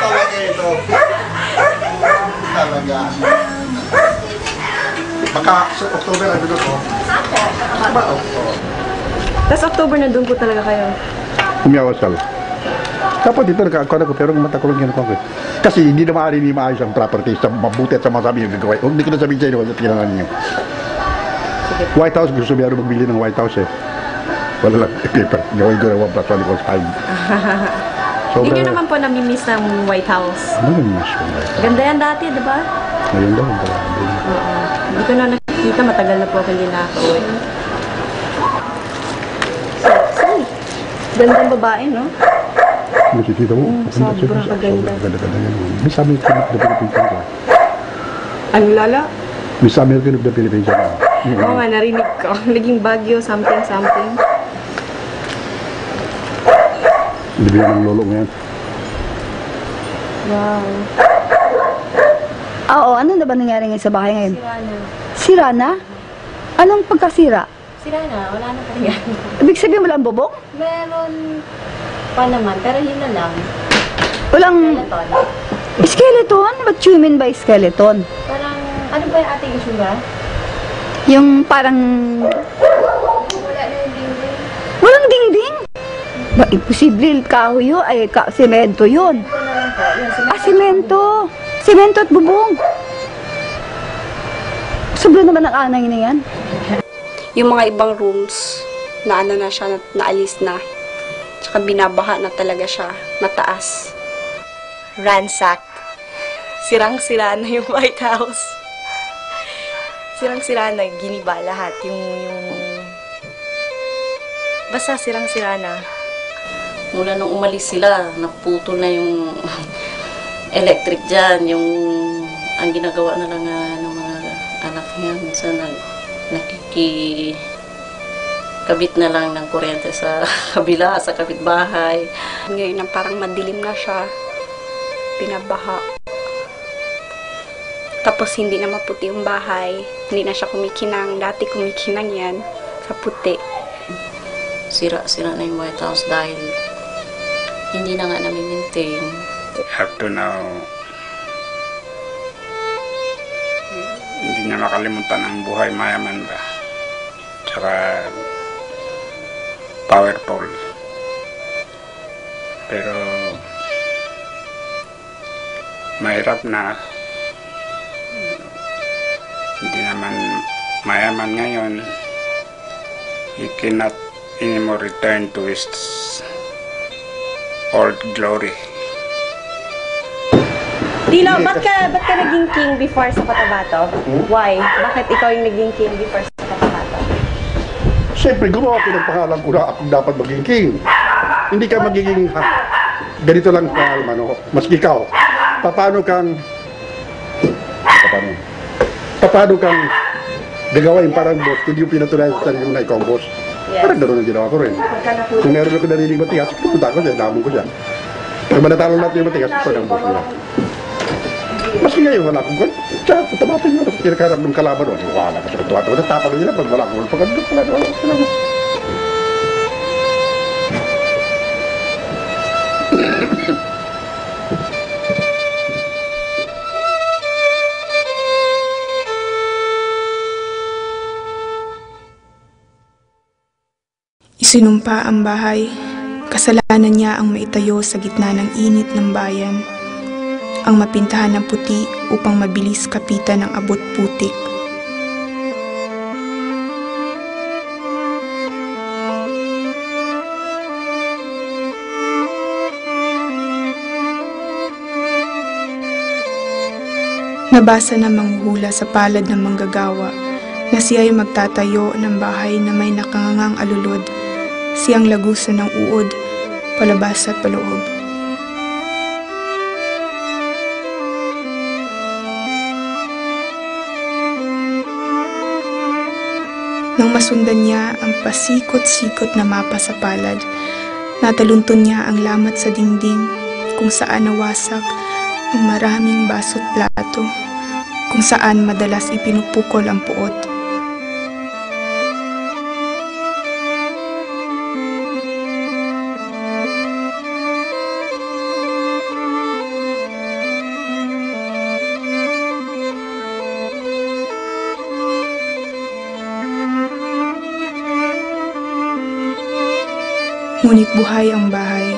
Talaga ito. Talaga. Baka sa October ang bilog ko. Ba? Oo. Tapos October na doon po talaga kayo. Umiyawasal. Kapag dito nagkakakuha ko, pero mata ko lang yan ako. Kasi hindi na maaari ni maayos ang property sa mabuti at sa masabi yung gagawin. Huwag hindi ko na sabihin sa inyo, wala kailangan niyo. White House, gusto niya magbili ng White House eh. Wala lang, paper. Gawin ko na 1 plus 1 equals 5. Hindi niyo naman po namimiss ng White House. Ano White House? Ganda yan dati, di ba? Ngayon daw. Oo. Hindi ko na nakikita, matagal na po ako hindi nakakauwi. Gandang babae, no? Nakikita mo? Mm, sobrang kaganda. Sobrang ganda yan. Miss American of the Philippines yan. Ano, Lala? Miss American of the Philippines yan. Oo nga, narinig ko. Naging Baguio, something, something. Libyan ng lolo yan. Wow. Ah, Oo, ano na ba nangyari ngayon sa bahay ngayon? Sira na. Sira na? Anong pagkasira? Sira na, wala na talaga. Ibig sabihin walang bubong? Meron pa naman, pero yun na lang. Walang Skeleton. skeleton? What you mean by skeleton? Parang, ano ba yung ating issue ba? Yung parang Wala na yung dingding. walang dingding? Ba, imposible. Kahoy yun. Ay, ka, semento yun. Ito na lang po. Sila. Ah, semento. Semento at bubong. Sobra naman ang anay na yan. Yung mga ibang rooms, na ano na siya, na, naalis na. Tsaka binabaha na talaga siya, mataas. ransacked. Sirang-sira na yung White House. Sirang-sira na, giniba lahat. Yung, yung... Basta sirang-sira na. Mula nung umalis sila, naputo na yung electric dyan, yung ang ginagawa na lang ah, ng mga anak niya. Minsan nag, nakiki kabit na lang ng kuryente sa kabila, sa kapitbahay. Ngayon na parang madilim na siya, binabaha. Tapos hindi na maputi yung bahay, hindi na siya kumikinang. Dati kumikinang yan sa puti. sira-sira na yung White House dahil hindi na nga namin maintain. Up to now, hindi niya makalimutan ang buhay mayaman ba. Tsaka powerful. Pero mahirap na hindi naman mayaman ngayon. He cannot anymore return to his old glory. Dilo, ba't ka, ba't ka naging king before sa Cotabato? Why? Bakit ikaw yung naging king before sa Cotabato? Siyempre, gumawa ko ng pangalan ko na ako dapat maging king. Hindi ka magiging ha, ganito lang ka, ano, maski ikaw. Paano kang paano, paano kang gagawain parang boss kung di yung pinatunayan sa sarili mo na ikaw ang boss. Yes. Parang gano'n ang ginawa ko rin. Kung meron ako narinig matigas, pupunta ko siya, damon ko siya. Pag manatalo natin yung matigas, ito ang boss nila. Mas ngayon, wala akong kwan. Siya, tabatin mo, kinakarap ng kalaban doon. Wala ka sa tuwa. Tapang nila pag wala akong pag ano, wala, wala, wala, wala. Isinumpa ang bahay. Kasalanan niya ang maitayo sa gitna ng init ng bayan. Ang mapintahan ng puti upang mabilis kapitan ng abot putik. Nabasa na manghuhula sa palad ng manggagawa na siya ay magtatayo ng bahay na may nakangangang alulod, siyang lagusan ng uod, palabas at paloob. Nang masundan niya ang pasikot-sikot na mapa sa palad, natalunton niya ang lamat sa dingding kung saan nawasak ang maraming baso't plato, kung saan madalas ipinupukol ang puot. Buhay ang bahay.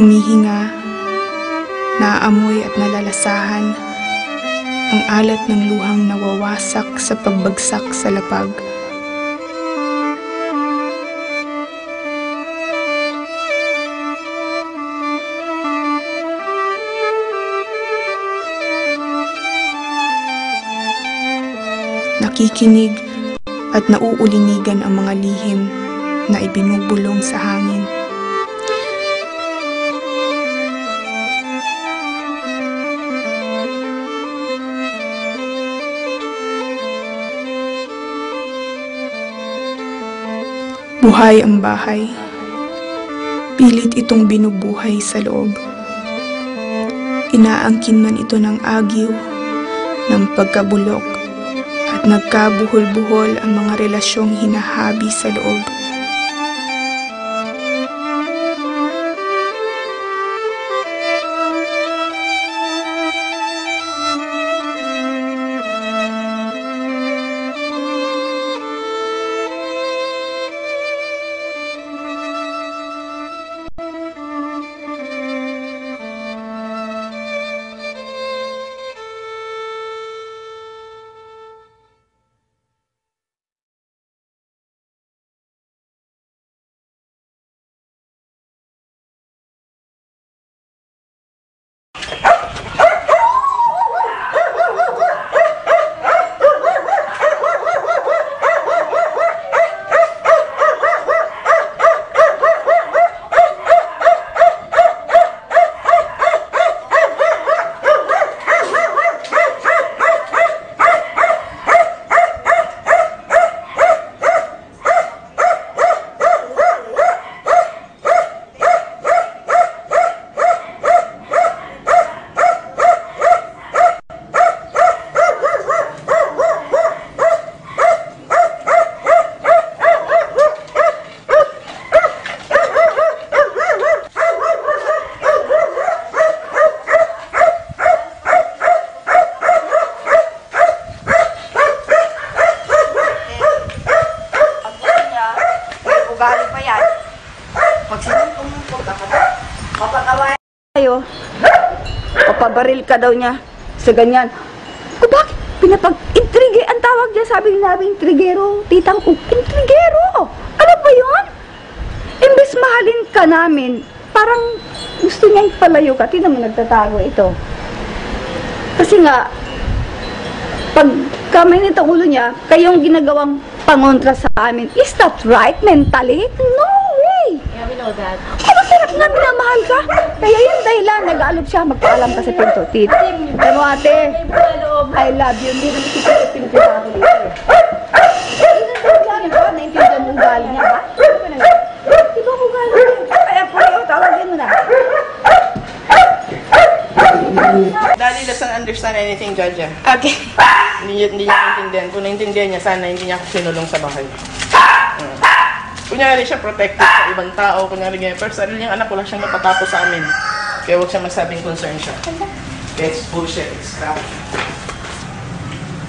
Humihinga, naaamoy at nalalasahan ang alat ng luhang nawawasak sa pagbagsak sa lapag. Nakikinig at nauulinigan ang mga lihim na ibinubulong sa hangin. Buhay ang bahay. Pilit itong binubuhay sa loob. Inaangkin man ito ng agiw, ng pagkabulok, at nagkabuhol-buhol ang mga relasyong hinahabi sa loob. Ka daw niya sa ganyan. O bakit? Pinapag-intrige, ang tawag niya, sabi namin, intrigero, titang, U, intrigero! Ano ba yun? Imbes mahalin ka namin, parang gusto niyang palayo ka. Tingnan mo, nagtatago ito. Kasi nga, pag kami nito ulo niya, kayong ginagawang pangontra sa amin. Is that right mentally? No way! Yeah, we know that. Sarap nga minamahal ka? Kaya yun dahilan, nag-aalog siya, magpaalam ka sa pinto. Tit, ano ate? I love you. Hindi naman kita sa pinto ako dito. eh. Na ba? Naintindihan mo ugali niya ba? Di ba ugali niya? Kaya po yun, tawagin mo na. Daddy doesn't understand anything, Jaja. Okay. Hindi hindi niya maintindihan. Kung naintindihan niya, sana hindi niya ako sinulong sa bahay. Kunyari siya protected sa ibang tao, kunyari ganyan. Pero sarili niyang anak, wala siyang napatapos sa amin. Kaya huwag siya magsabing concern siya. It's bullshit, it's crap.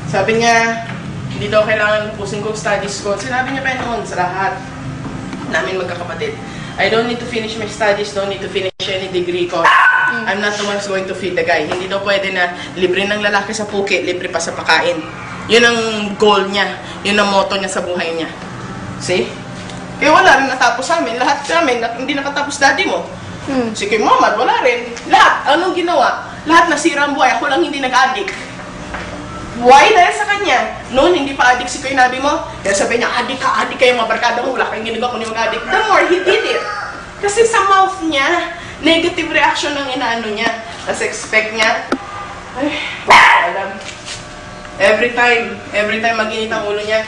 Sabi niya, hindi daw kailangan pusin ko studies ko. Sinabi niya pa noon sa lahat namin magkakapatid. I don't need to finish my studies, don't need to finish any degree ko. I'm not the one who's going to feed the guy. Hindi daw pwede na libre ng lalaki sa puki, libre pa sa pakain. Yun ang goal niya. Yun ang motto niya sa buhay niya. See? Kaya wala rin natapos sa amin. Lahat namin, na- hindi nakatapos daddy mo. Si kay Muhammad, wala rin. Lahat, anong ginawa? Lahat nasira ang buhay. Ako lang hindi nag-addict. Why? Dahil sa kanya. Noon, hindi pa addict si Kuya Nabi mo. Kaya sabi niya, addict ka, addict kayo mga barkada mo. Wala kayong ginagawa kung hindi mag-addict. The more he did it. Kasi sa mouth niya, negative reaction ng inaano niya. Tapos expect niya, ay, alam. Every time, every time mag-init ang ulo niya,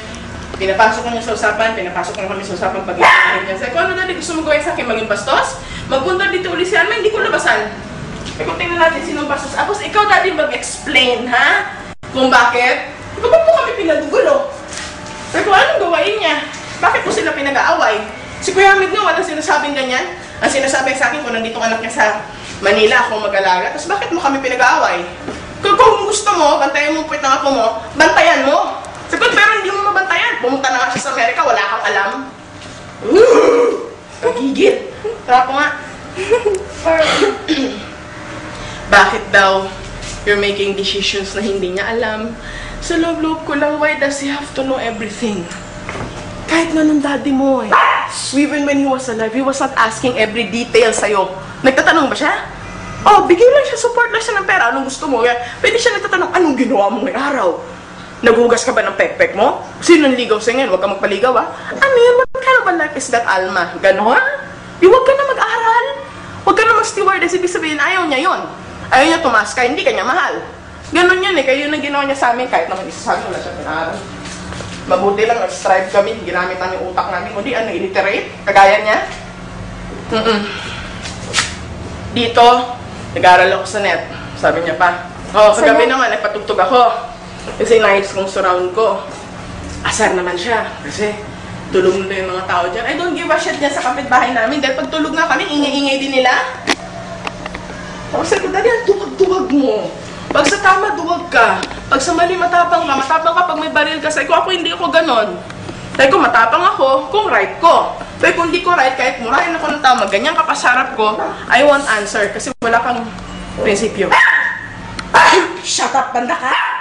pinapasok niya sa usapan, pinapasok ko kami sa usapan pag iinit niya. Sabi ko, ano dali gusto mo gawin sa akin? Maging bastos? Magpunta dito uli si Alma, hindi ko labasan. Sabi ko, tingnan natin sinong bastos. Tapos ikaw dati mag-explain, ha? Kung bakit? Di ba mo kami pinagugulo? Sabi ko, anong gawain niya? Bakit mo sila pinag-aaway? Si Kuya Hamid nga, walang sinasabing ganyan. Ang sinasabi sa akin, kung nandito ang anak niya sa Manila, ako mag-alaga, tapos bakit mo kami pinag-aaway? Kung, kung gusto mo, bantayan mo po itang ako mo, bantayan mo. Ko, pero hindi mo mabantayan. Pumunta na nga siya sa Amerika, wala kang alam. Nagigit. Tara po nga. Bakit daw you're making decisions na hindi niya alam? Sa loob-loob ko lang, why does he have to know everything? Kahit na nung daddy mo eh. Even when he was alive, he was not asking every detail sa'yo. Nagtatanong ba siya? Oh, bigay lang siya, support lang siya ng pera. Anong gusto mo? Pwede siya nagtatanong, anong ginawa mo ngayong araw? Nagugas ka ba ng pekpek mo? Sino ang ligaw sa'yo ngayon? Huwag ka magpaligaw ah. Ano yun? What kind of a life is that, Alma? Ganon? Di huwag ka na mag-aral. Huwag ka na mag-stewardess. Ibig sabihin, ayaw niya yon. Ayaw niya tumas ka, hindi ka niya mahal. Ganon yan eh. Kaya yun ang ginawa niya sa amin. Kahit naman isa sa amin, wala siya pinaaral. Mabuti lang, nag-strive kami. Ginamit namin utak namin. Kundi ano, illiterate? Kagaya niya? Mm-mm. Dito, nag-aaral ako sa net. Sabi niya pa. Oh, kagabi naman, nagpatugtog ako. Kasi nice kong surround ko. Asar naman siya. Kasi tulog na yung mga tao dyan. I don't give a shit dyan sa kapitbahay namin. Dahil pag tulog nga kami, ingay-ingay din nila. Tapos sabi ko, ang duwag-duwag mo. Pag sa tama, duwag ka. Pag sa mali, matapang ka. Matapang ka pag may baril ka. Sabi ko, ako hindi ako ganon. Sabi ko, matapang ako kung right ko. Sabi ko, hindi ko right, kahit murahin ako ng tama, ganyan ka pa ko, I want answer. Kasi wala kang prinsipyo. Shut up, banda ka!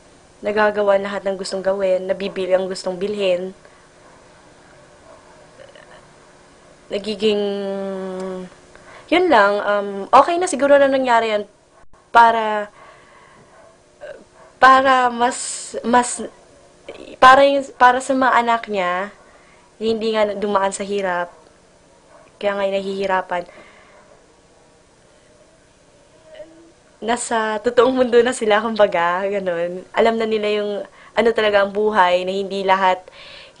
Nagagawa lahat ng gustong gawin, nabibili ang gustong bilhin. Nagiging... Yun lang, um, okay na siguro na nangyari yan para para mas mas para yung, para sa mga anak niya hindi nga dumaan sa hirap kaya nga nahihirapan nasa totoong mundo na sila kumbaga ganun alam na nila yung ano talaga ang buhay na hindi lahat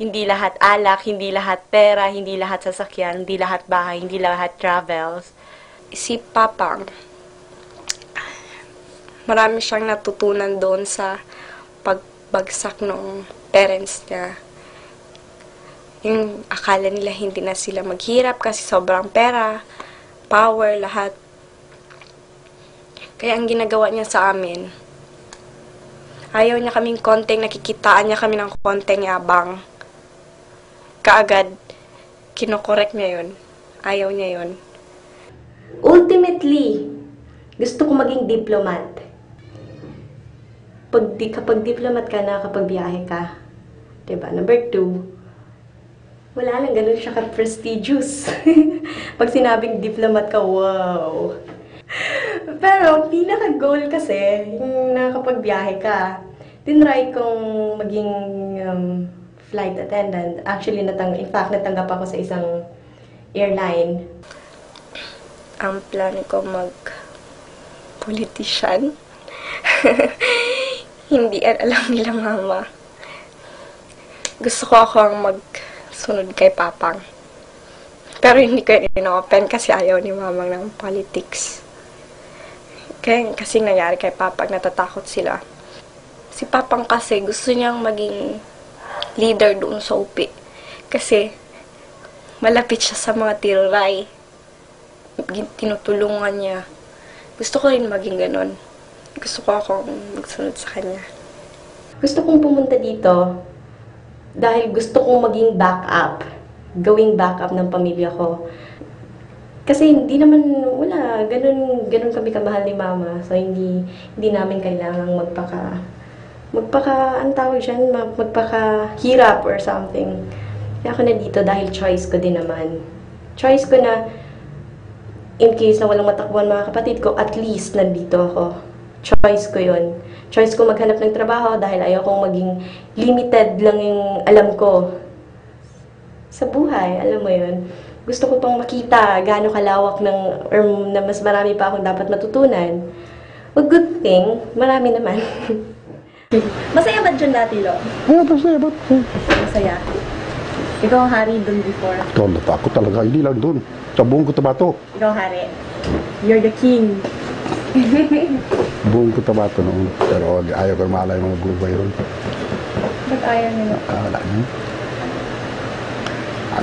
Hindi lahat alak, hindi lahat pera, hindi lahat sasakyan, hindi lahat bahay, hindi lahat travels. Si Papang, marami siyang natutunan doon sa pagbagsak ng parents niya. Yung akala nila hindi na sila maghirap kasi sobrang pera, power, lahat. Kaya ang ginagawa niya sa amin, ayaw niya kaming konting, nakikitaan niya kami ng konting yabang. Kaagad, kinokorek niya yun. Ayaw niya yun. Ultimately, gusto ko maging diplomat. Pag di, kapag diplomat ka, nakakapagbiyahe ka. 'Di ba? Number two, wala lang ganun siya ka-prestigious. Pag sinabing diplomat ka, wow! Pero, pinaka-goal kasi, yung nakakapagbiyahe ka. Tinry kong maging um, flight attendant. Actually, natang in fact, natanggap ako sa isang airline. Ang plano ko mag politician. Hindi alam nila mama. Gusto ko ako ang magsunod kay Papang. Pero hindi ko in-open kasi ayaw ni Mamang ng politics. Kaya kasi nangyari kay Papang, natatakot sila. Si Papang kasi gusto niyang maging leader doon sa UPI. Kasi malapit siya sa mga tiruray. Tinutulungan niya. Gusto ko rin maging ganon. Gusto ko akong magsunod sa kanya. Gusto kong pumunta dito dahil gusto kong maging backup. Gawing backup ng pamilya ko. Kasi hindi naman, wala, ganun, ganun kami kamahal ni mama. So, hindi, hindi namin kailangang magpaka, magpaka, ang tawag dyan, mag- magpaka-hirap or something. Kaya ako na dito dahil choice ko din naman. Choice ko na, in case na walang matakbuhan mga kapatid ko, at least nandito ako. Choice ko yun. Choice ko maghanap ng trabaho dahil ayaw kong maging limited lang yung alam ko sa buhay. Alam mo yun. Gusto ko pang makita gaano kalawak ng, or na mas marami pa akong dapat matutunan. A good thing, marami naman. Masaya ba dyan dati, Lo? Oo, masaya ba? Masaya. Ikaw ang hari dun before. Ito, natakot talaga. Hindi lang doon. Sa buong Cotabato. Ikaw hari. You're the king. Buong Cotabato noon. Pero ayaw ko malay mga grupo yun. Ba't ayaw nila? Ah, wala na.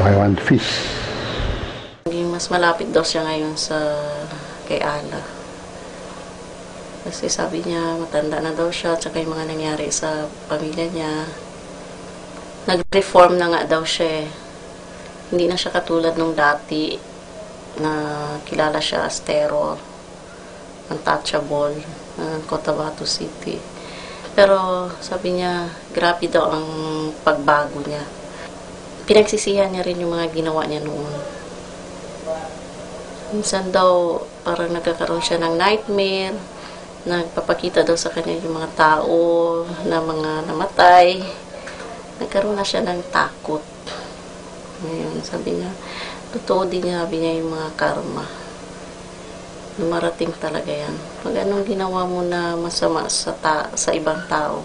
I want fish. Mas malapit daw siya ngayon sa kay Ala. Kasi sabi niya, matanda na daw siya, tsaka yung mga nangyari sa pamilya niya. Nag-reform na nga daw siya eh. Hindi na siya katulad nung dati na kilala siya as terror, untouchable, ng Cotabato City. Pero sabi niya, grabe daw ang pagbago niya. Pinagsisihan niya rin yung mga ginawa niya noon. Minsan daw, parang nagkakaroon siya ng nightmare, nagpapakita daw sa kanya yung mga tao na mga namatay. Nagkaroon na siya ng takot. Ngayon, sabi niya, totoo din niya, sabi niya yung mga karma. Lumarating talaga yan. Pag anong ginawa mo na masama sa, ta sa ibang tao,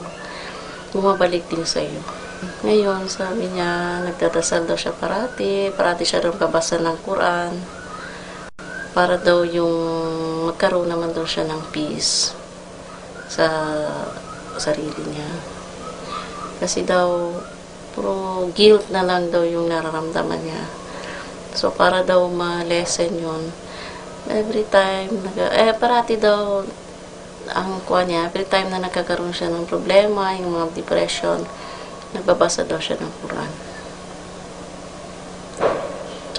bumabalik din sa iyo. Ngayon, sabi niya, nagdadasal daw siya parati, parati siya rin babasa ng Quran, para daw yung magkaroon naman daw siya ng peace sa sarili niya. Kasi daw, puro guilt na lang daw yung nararamdaman niya. So, para daw ma-lessen yun, every time, eh, parati daw, ang kuha niya, every time na nagkakaroon siya ng problema, yung mga depression, nagbabasa daw siya ng Quran.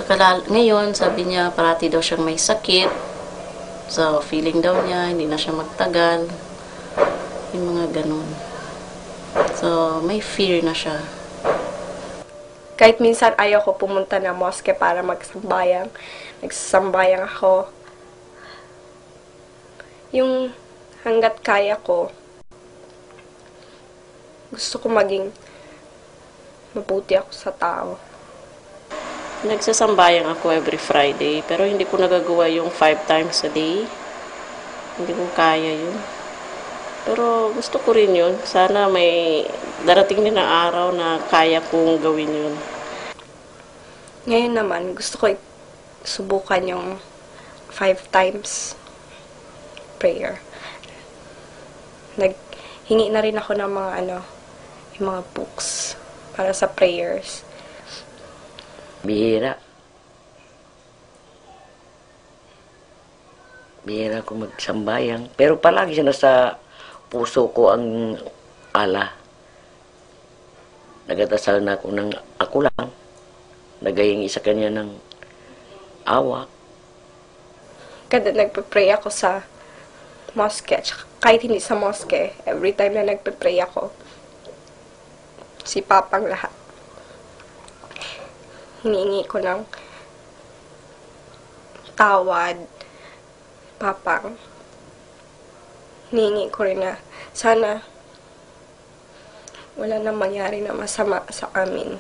Tsaka lal- ngayon, sabi niya, parati daw siyang may sakit. So, feeling daw niya, hindi na siya magtagal. Yung mga ganun. So, may fear na siya. Kahit minsan ayaw ko pumunta na mosque para magsambayang. Nagsasambayang ako. Yung hanggat kaya ko, gusto ko maging mabuti ako sa tao. Nagsasambayang ako every Friday, pero hindi ko nagagawa yung five times a day. Hindi ko kaya yun. Pero gusto ko rin yun. Sana may darating din ang araw na kaya kong gawin yun. Ngayon naman, gusto ko subukan yung five times prayer. Naghingi na rin ako ng mga ano, yung mga books para sa prayers. Bihira. Bihira ko magsambayang. Pero palagi siya nasa puso ko ang ala. Nagatasal na ako ng ako lang. Nagahingi sa kanya ng awa. Kada nagpe-pray ako sa mosque, kahit hindi sa mosque, every time na nagpe-pray ako, si Papang lahat. Hiningi ko ng tawad, Papang. Hiningi ko rin na sana wala na mangyari na masama sa amin.